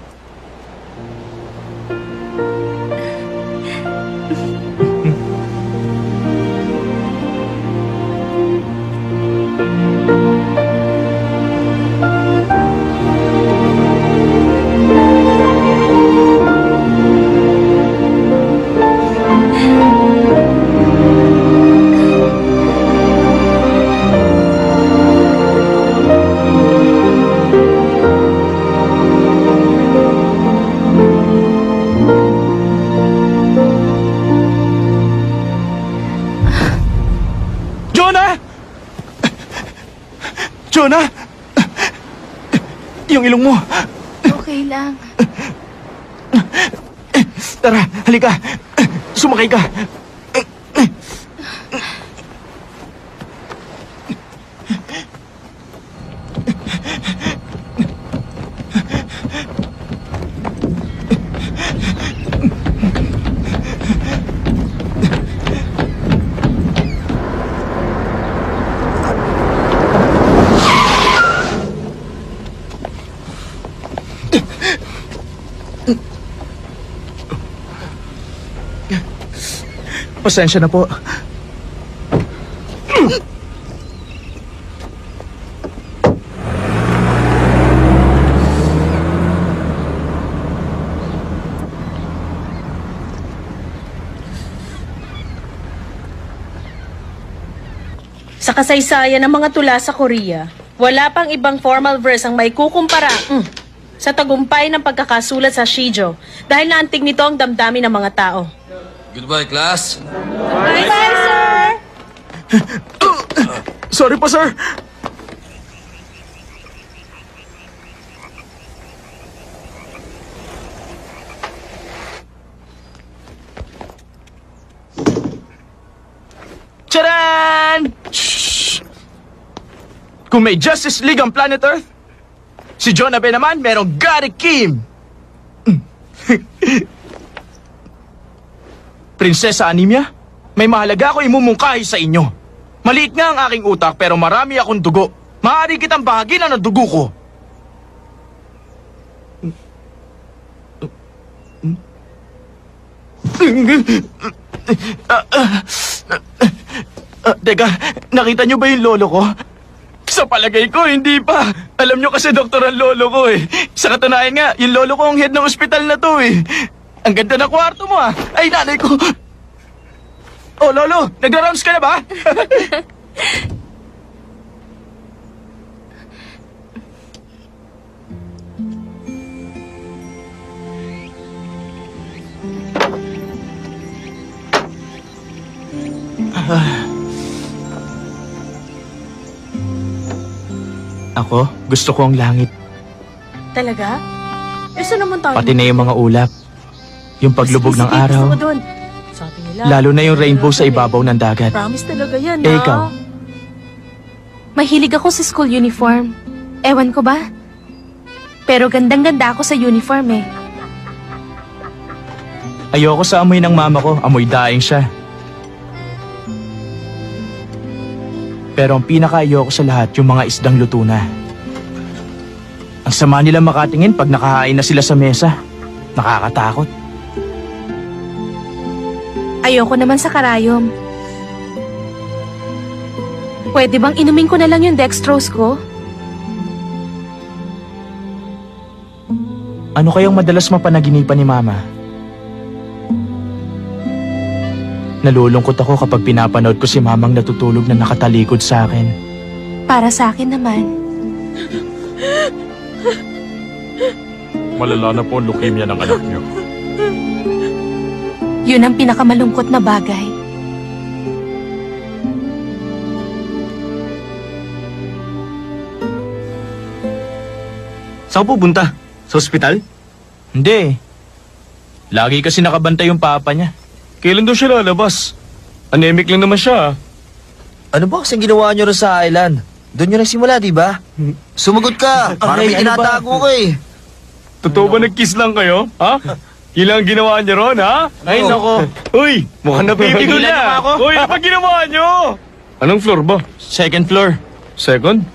Ilong mo. Okay lang. Tara, halika. Sumakay ka. Pasensya na po. Sa kasaysayan ng mga tula sa Korea, wala pang ibang formal verse ang may kukumpara mm, sa tagumpay ng pagkakasulat sa Shijo dahil naantig nito ang damdamin ng mga tao. Goodbye, class. Sorry po, sir. Charan! Shh! Kung may Justice League ang Planet Earth, si John Abe naman merong Gary Kim. [LAUGHS] Prinsesa Anemia, may mahalaga ako imumungkahi sa inyo. Maliit nga ang aking utak pero marami akong dugo. Maaari kitang bahaginan ng dugo ko. Teka, nakita niyo ba yung lolo ko? Sa palagay ko, hindi pa. Alam niyo kasi doktor ang lolo ko eh. Sa katunayan nga, yung lolo ko ang head ng ospital na to eh. Ang ganda ng kwarto mo ah. Ay, nanay ko. Oh, lolo, nagra-rounds ka na ba? Ako, gusto ko ang langit. Talaga? Eh, saan naman tayo? Pati na yung mga ulap. Yung paglubog Sige, ng sige, araw. gusto ko dun. Lalo na yung rainbow sa ibabaw ng dagat. Promise talaga yan, Eh, ikaw? Mahilig ako sa school uniform. Ewan ko ba? Pero gandang-ganda ako sa uniform eh. Ayoko sa amoy ng mama ko, amoy daing siya. Pero ang pinaka-ayoko sa lahat, yung mga isdang luto na. Ang sama nila makatingin pag nakahain na sila sa mesa. Nakakatakot. Ayoko naman sa karayom. Pwede bang inumin ko na lang yung dextrose ko? Ano kayang madalas mapanaginipan ni mama? Nalulungkot ako kapag pinapanood ko si mamang natutulog na nakatalikod sa akin. Para sa akin naman. Malala na po ang leukemia ng anak niyo. Yun ang pinakamalungkot na bagay. Saan pupunta? Sa ospital? Hindi. Lagi kasi nakabantay yung papa niya. Kailan daw siya lalabas? Anemic lang naman siya. ah. Ano ba kasing ginawa nyo rin sa island? Doon nyo nagsimula, di ba? Sumagot ka! [LAUGHS] Parang may Ay, ano ba? tinatago ka eh. Totoo ba nag-kiss lang kayo? Ha? [LAUGHS] Yun lang ang ginawa niyo ron, ha? Ay, nako. Uy, mukhang napipigo Tigilan niyo na. ba ako? Uy, ano ginawa niyo? Anong floor ba? Second floor. Second?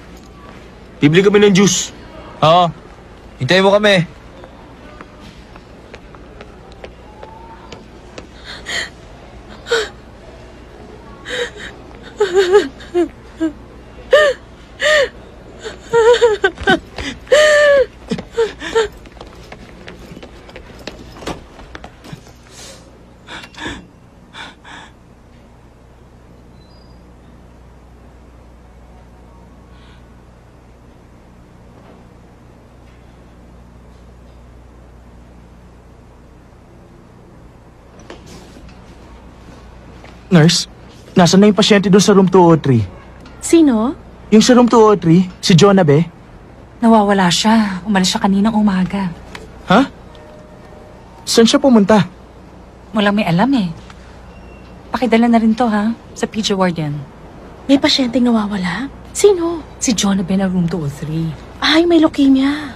Bibili kami ng juice. Oo. Hintayin mo kami. [LAUGHS] Nurse, nasan na yung pasyente doon sa room 203? Sino? Yung sa room 203, si Jonah be? Nawawala siya. Umalis siya kaninang umaga. Ha? Saan siya pumunta? Walang may alam eh. Pakidala na rin to ha, sa PG ward yan. May pasyenteng nawawala? Sino? Si John na na room 203. Ay, may leukemia.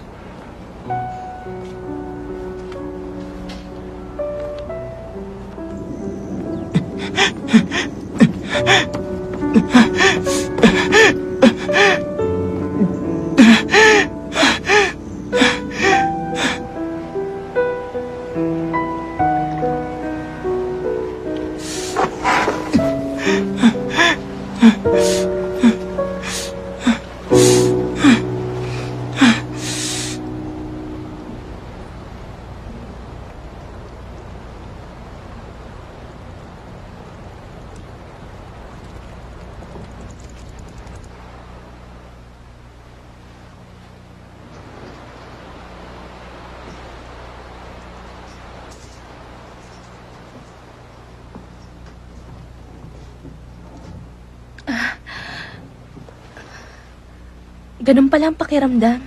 Ganun pala ang pakiramdam.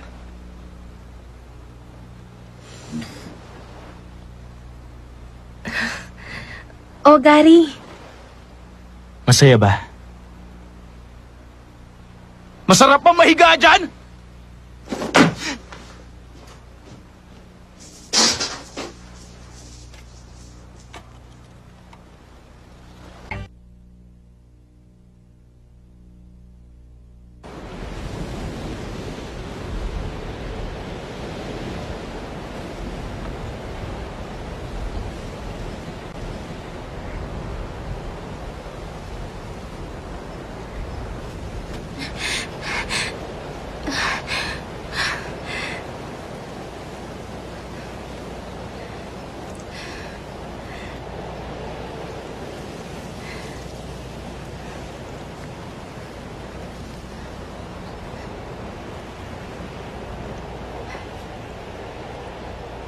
[LAUGHS] Oh, Gary. Masaya ba? Masarap pa mahiga dyan!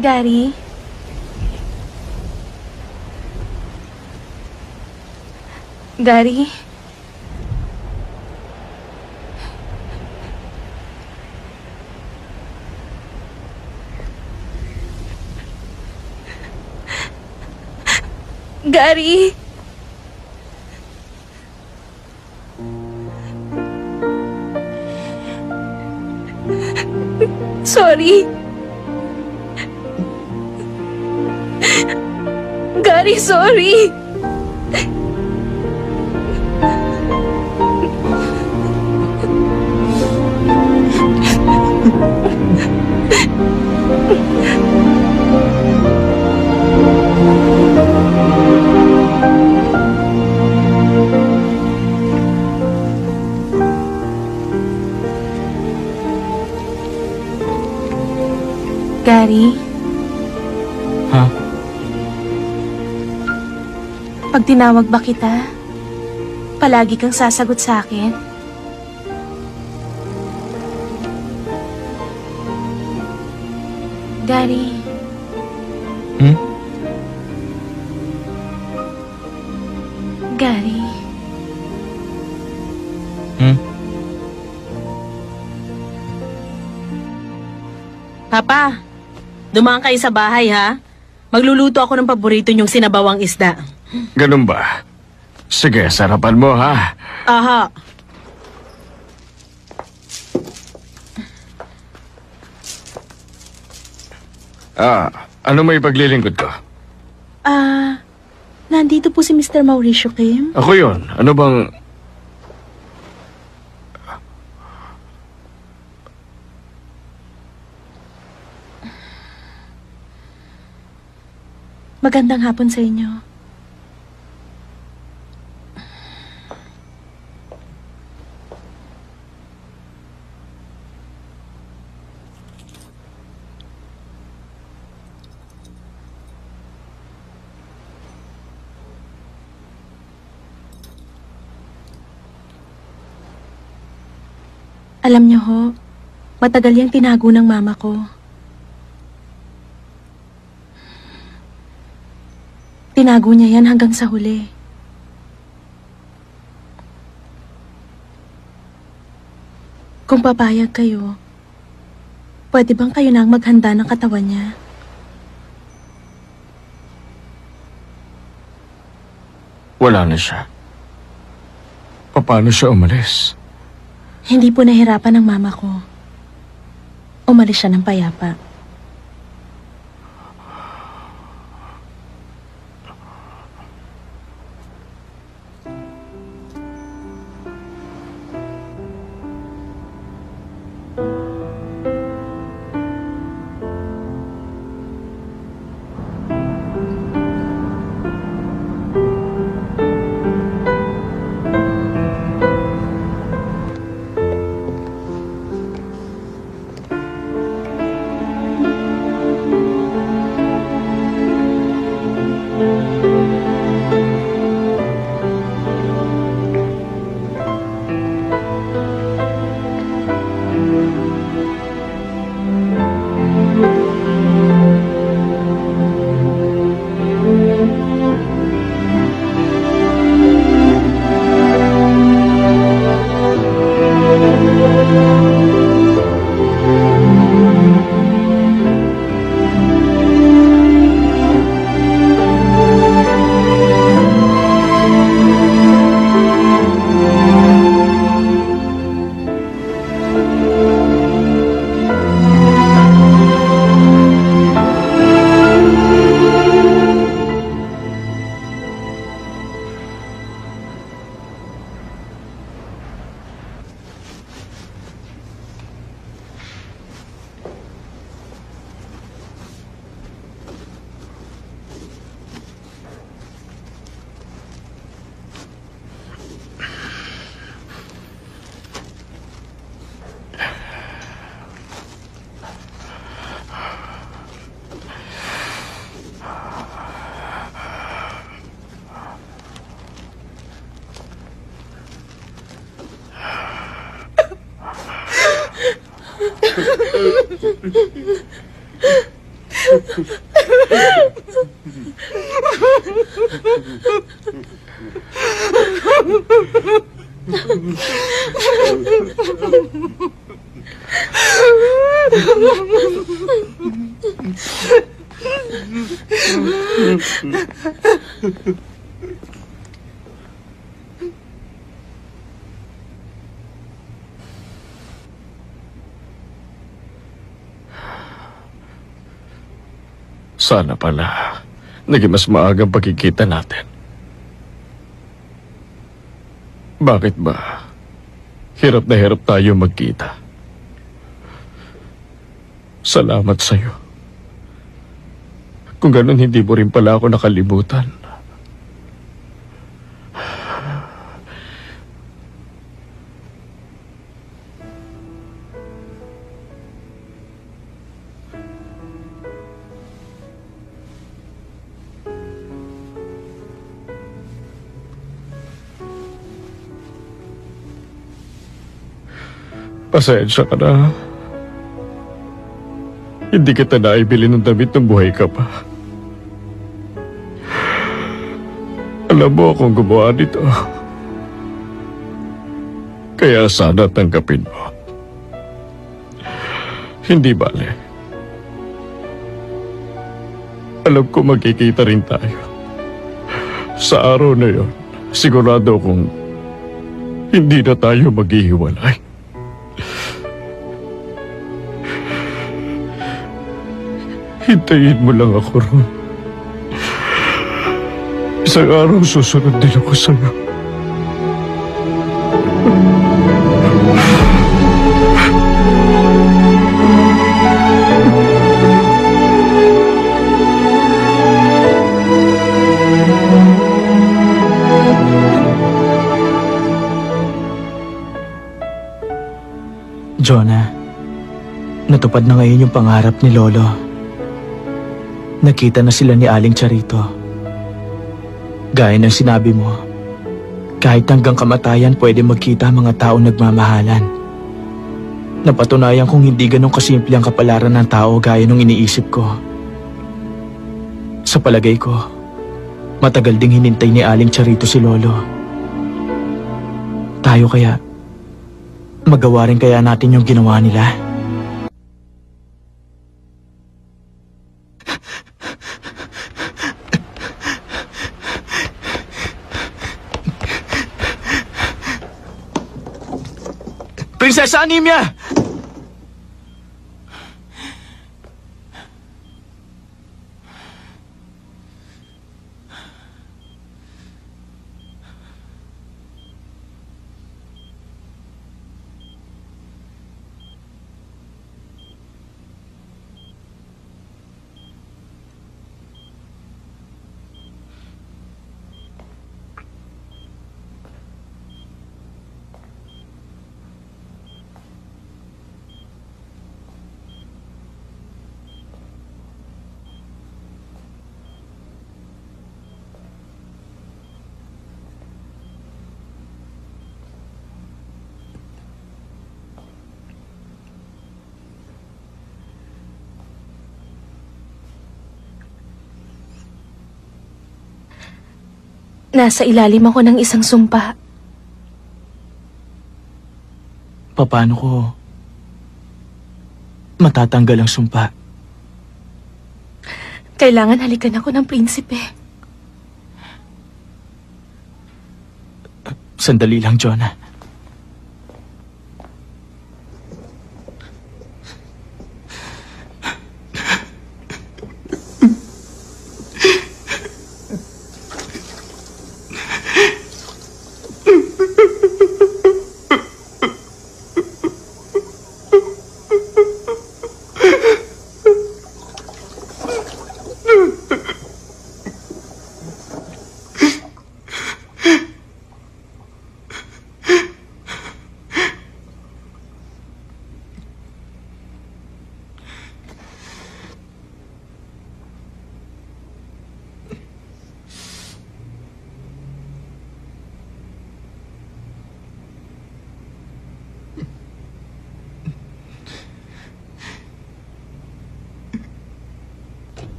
Gary? Gary? Gary? Sorry. Gary, sorry. Gary? Tinawag ba kita, palagi kang sasagot sa akin? Gary? Hmm? Gary? Hmm? Papa, dumaan kayo sa bahay ha. Magluluto ako ng paborito niyong sinabawang isda. Ganun ba? Sige, sarapan mo ha. Aha. Ah, ano may paglilingkod ko? Ah, nandito po si Mr. Mauricio Kim. Ako yon. Ano bang... Magandang hapon sa inyo. Alam niyo ho, matagal yung tinago ng mama ko. Tinago niya yan hanggang sa huli. Kung papayag kayo, pwede bang kayo na ang maghanda ng katawan niya? Wala na siya. Paano siya umalis? Hindi po nahirapan ng mama ko. Umalis siya ng payapa. Sana pala. Naging mas maagang pagkikita natin. Bakit ba? Hirap na hirap tayo magkita. Salamat sa'yo. Kung ganun, hindi mo rin pala ako nakalimutan. Pasensya ka na. Hindi kita naibili ng damit ng buhay ka pa. Alam mo akong gumawa nito. Kaya sana tanggapin mo. Hindi bale. Alam ko magkikita rin tayo. Sa araw na yon, sigurado kong hindi na tayo maghihiwalay. Hintayin mo lang ako ron. Isang araw susunod din ako sa'yo. Jonah, natupad na ngayon yung pangarap ni Lolo. Nakita na sila ni Aling Charito. Gaya ng sinabi mo, kahit hanggang kamatayan pwede magkita ang mga taong nagmamahalan. Napatunayan kong hindi ganong kasimple ang kapalaran ng tao gaya nung iniisip ko. Sa palagay ko, matagal ding hinintay ni Aling Charito si Lolo. Tayo kaya, magawa rin kaya natin yung ginawa nila? Prinsesa Anemia! Nasa ilalim ako ng isang sumpa. Paano ko matatanggal ang sumpa? Kailangan halikan ako ng prinsipe. Sandali lang, Jonah.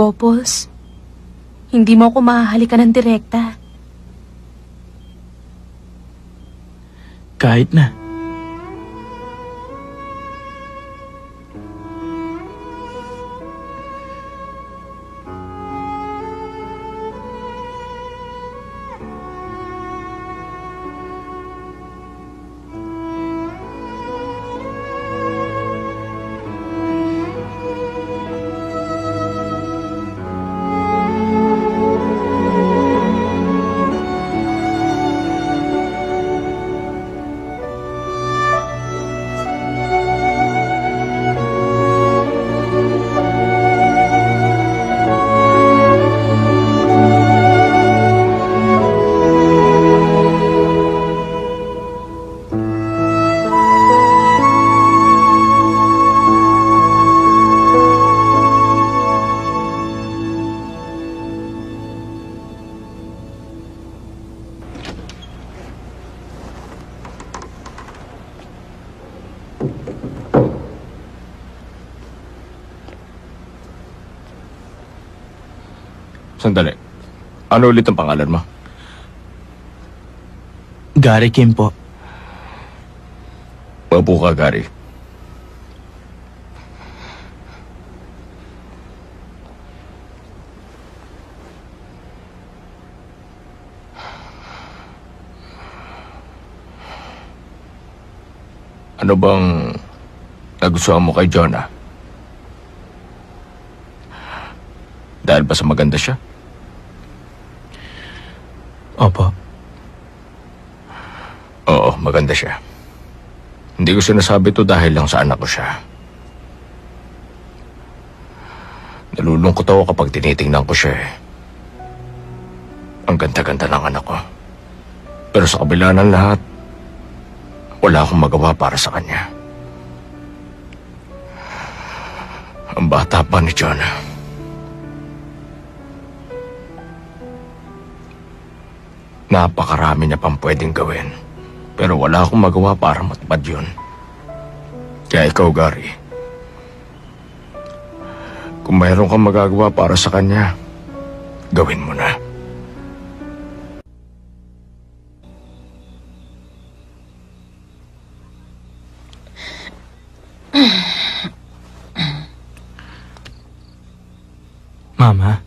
Bopos, hindi mo ako mahahalikan ng direkta. Kahit na. Ano ulit ang pangalan mo? Gary Kim po. Mabu ka, Gary. Ano bang nagustuhan mo kay Jonah? Dahil ba sa maganda siya? Opo. Oo, maganda siya. Hindi ko sinasabi to dahil lang sa anak ko siya. Nalulungkot ako kapag tinitingnan ko siya eh. Ang ganda-ganda ng anak ko. Pero sa kabila ng lahat, wala akong magawa para sa kanya. Ang bata pa ni John. Napakarami niya pang pwedeng gawin. Pero wala akong magawa para matupad yun. Kaya ikaw, Gary. Kung mayroon kang magagawa para sa kanya, gawin mo na. Mama,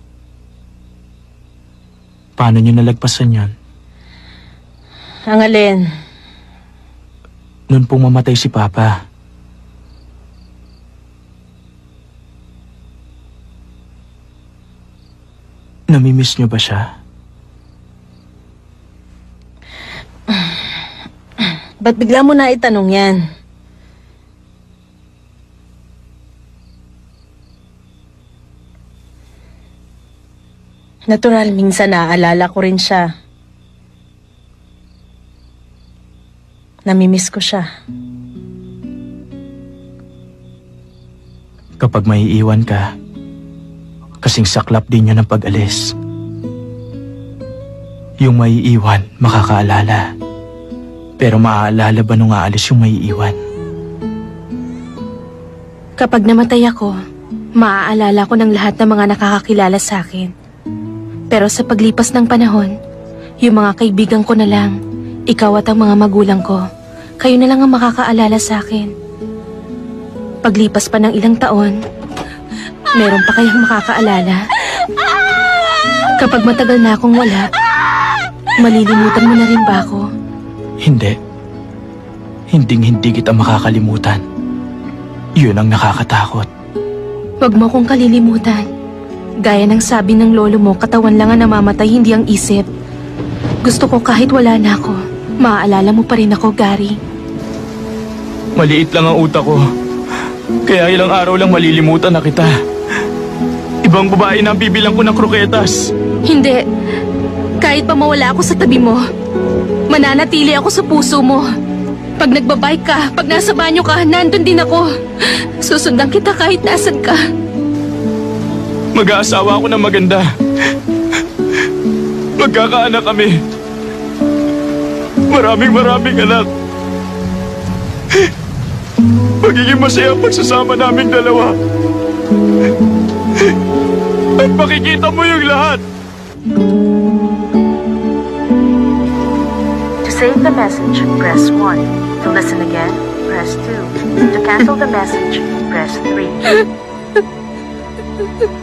paano niyo nalagpasan yon? Ang alin? Noon pong mamatay si Papa. Namimiss niyo ba siya? Ba't bigla mo na itanong yan? Natural, minsan naaalala ko rin siya. Namimiss ko siya. Kapag may iwan ka, kasing saklap din yun ng pag-alis. Yung may iwan, makakaalala. Pero maaalala ba nung aalis yung may iwan? Kapag namatay ako, maaalala ko ng lahat ng mga nakakakilala sa akin. Pero sa paglipas ng panahon, yung mga kaibigan ko na lang, ikaw at ang mga magulang ko, kayo na lang ang makakaalala sa akin. Paglipas pa ng ilang taon, meron pa kayang makakaalala? Kapag matagal na akong wala, malilimutan mo na rin ba ako? Hindi. Hinding hindi kita makakalimutan. Yun ang nakakatakot. Huwag mo kong kalilimutan. Gaya ng sabi ng lolo mo, katawan lang ang namamatay, hindi ang isip. Gusto ko kahit wala na ako, maaalala mo pa rin ako, Gary. Maliit lang ang utak ko. Kaya ilang araw lang malilimutan na kita. Ibang babae na ang bibilang ko ng kroketas. Hindi. Kahit pa mawala ako sa tabi mo, mananatili ako sa puso mo. Pag nagbabike ka, pag nasa banyo ka, nandun din ako. Susundan kita kahit nasan ka. Mag-aasawa ako ng maganda. Magkakaanak kami. Maraming maraming anak. Magiging masaya ang pagsasama naming dalawa. makikita mo yung lahat. To save the message, press 1. To listen again, press 2. To cancel the message, press 3. [LAUGHS]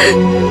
啊。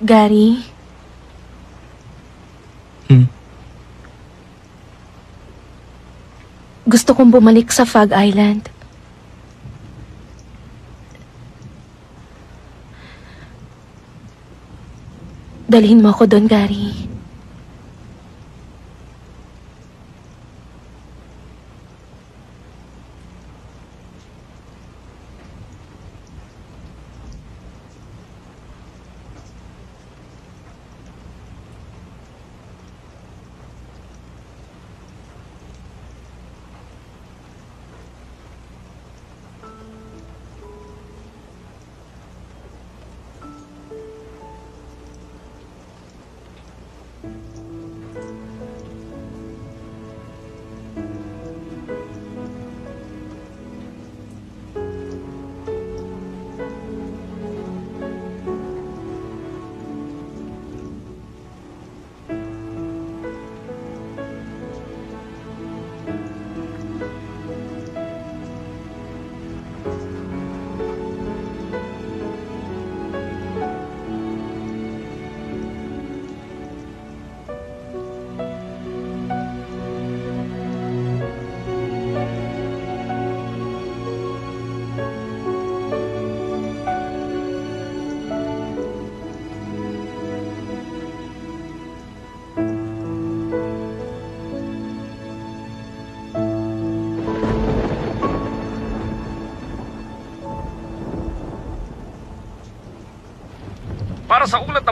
Gary? Hmm? Gusto kong bumalik sa Fog Island. Dalhin mo ako doon, Gary.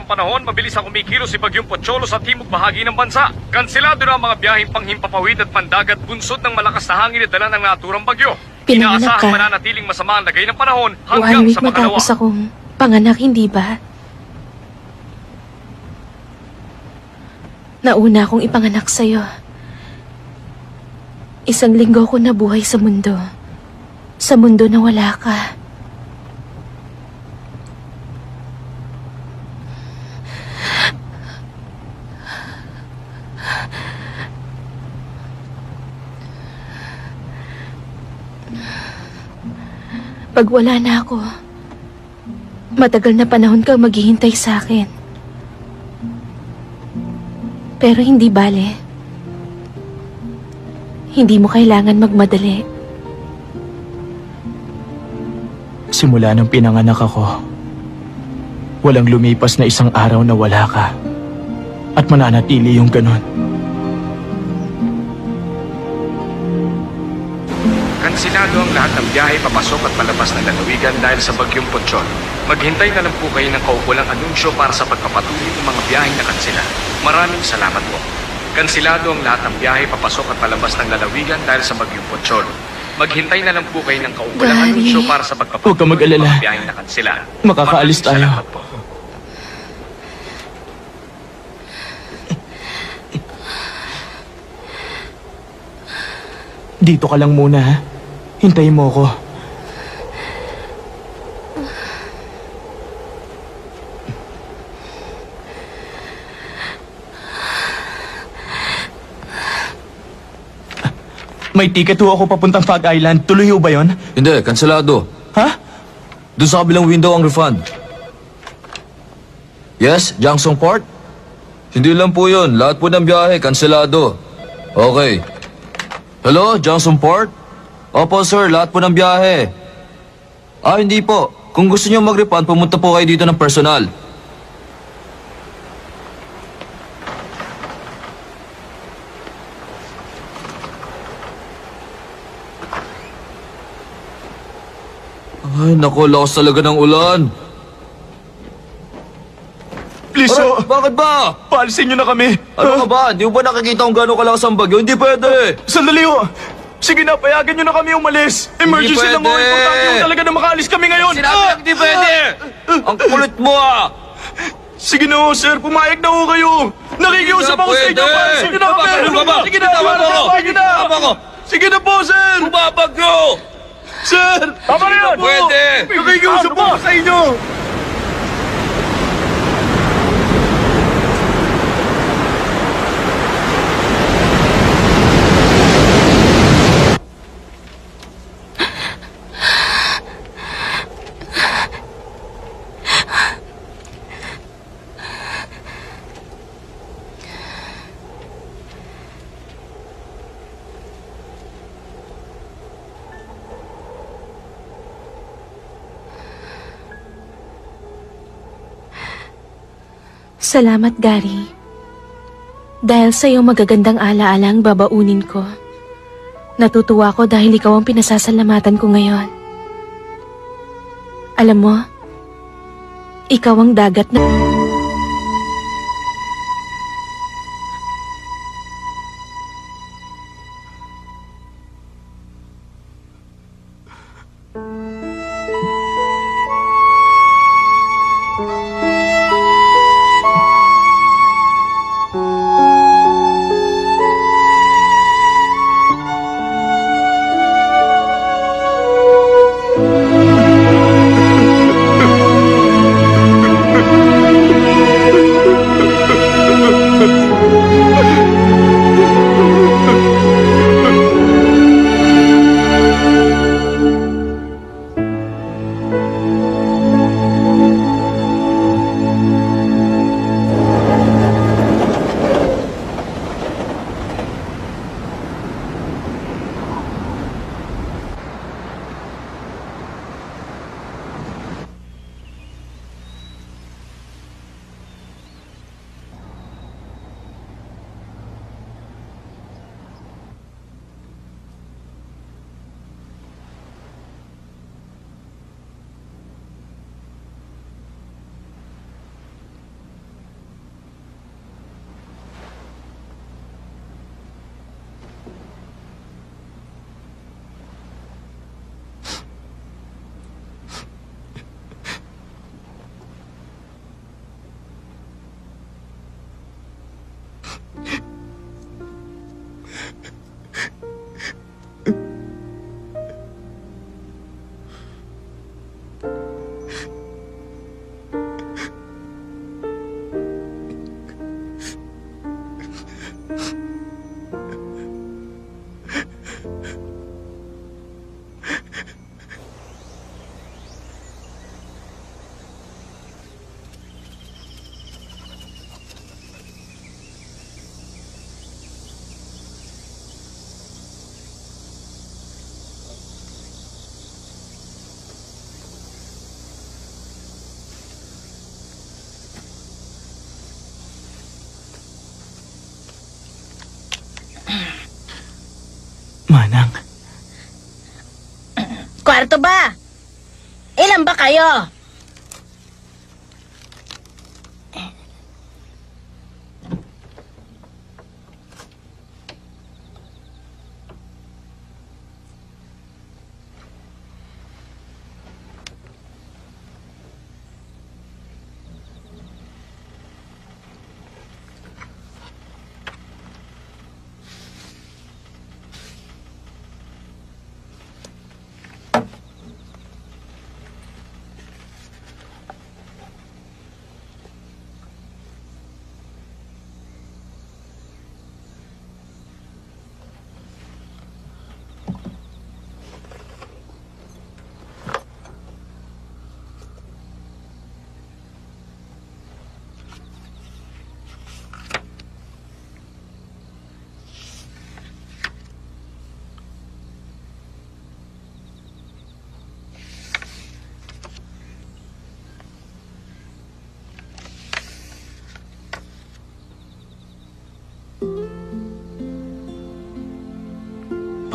Panahon, mabilis ang kumikilos si Bagyong Pocholo sa timog bahagi ng bansa. Kansilado na ang mga biyaheng panghimpapawid at pandagat bunsod ng malakas na hangin na dala ng naturang bagyo. Pinanganak Inaasahang ka. mananatiling masama ang lagay ng panahon One hanggang week sa makalawa. matapos akong panganak, hindi ba? Nauna akong ipanganak sa'yo. Isang linggo ko nabuhay sa mundo. Sa mundo na wala ka. Wala na ako, matagal na panahon kang maghihintay sa akin. Pero hindi bale. Hindi mo kailangan magmadali. Simula nung pinanganak ako, walang lumipas na isang araw na wala ka. At mananatili yung ganon. Ng biyahe papasok at palabas ng lalawigan dahil sa Bagyong Pochon. Maghintay na lang po kayo ng kaukulang anunsyo para sa pagpapatuloy ng mga biyaheng nakansila. Maraming salamat po. Kansilado ang lahat ng biyahe papasok at palabas ng lalawigan dahil sa Bagyong Pochon. Maghintay na lang po kayo ng kaukulang Gary. anunsyo para sa Huwag pagpapatuloy ng mga biyaheng nakansila. Makakaalis Maraming tayo. salamat po. Dito ka lang muna, ha? Hintayin mo ako. May ticket ho ako papuntang Fog Island. Tuloy ho ba yon? Hindi, kanselado. Ha? Doon sa kabilang window ang refund. Yes, Jangsong Port? Hindi lang po yun. Lahat po ng biyahe, kanselado. Okay. Hello, Jangsong Port? Opo, sir. Lahat po ng biyahe. Ah, hindi po. Kung gusto niyo mag-refund, pumunta po kayo dito ng personal. Ay, naku, lakas talaga ng ulan. Please, Aray, oh, bakit ba? paalisin niyo na kami. Ano ka ba? Hindi mo ba nakikita kung gano'ng kalakas ang bagyo? Hindi pwede! Sandali ho. Sige na, payagan niyo na kami umalis. Emergency lang pwede. Importante ho talaga na makaalis kami ngayon. Sinabi Ah! lang hindi pwede! Ang kulit mo ah! Sige na ho, sir. Pumayag na ho kayo. Nakikiusap ako sa inyo. niyo na kami. Sige na, mo. Sige na. Sige na po, sir. Bumabagyo! Sir. Tama na yan. Pwede. Nakikiusap ako sa inyo. Salamat, Gary. Dahil sa iyo magagandang alaala ang babaunin ko. Natutuwa ko dahil ikaw ang pinasasalamatan ko ngayon. Alam mo, ikaw ang dagat na...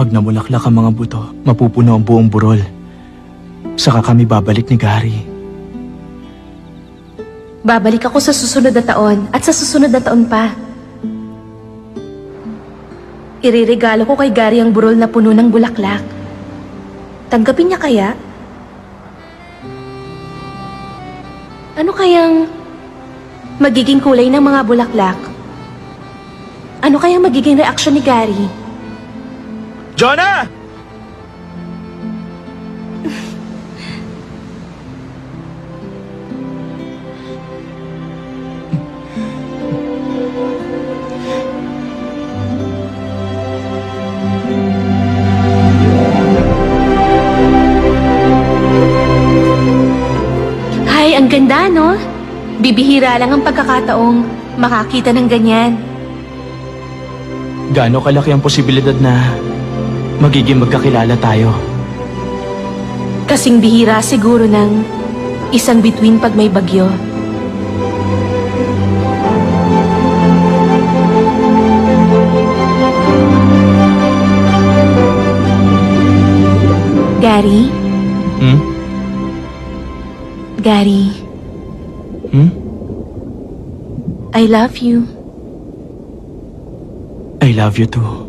Pag namulaklak ang mga buto, mapupuno ang buong burol. Saka kami babalik ni Gary. Babalik ako sa susunod na taon at sa susunod na taon pa. Iririgalo ko kay Gary ang burol na puno ng bulaklak. Tanggapin niya kaya? Ano kayang magiging kulay ng mga bulaklak? Ano kayang magiging reaksyon ni Gary? Jonah! Hay, ang ganda, no? Bibihira lang ang pagkakataong makakita ng ganyan. Gaano kalaki ang posibilidad na magiging magkakilala tayo? Kasing bihira siguro ng isang bituin pag may bagyo. Gary? Hmm? Gary, Hmm? I love you. I love you too.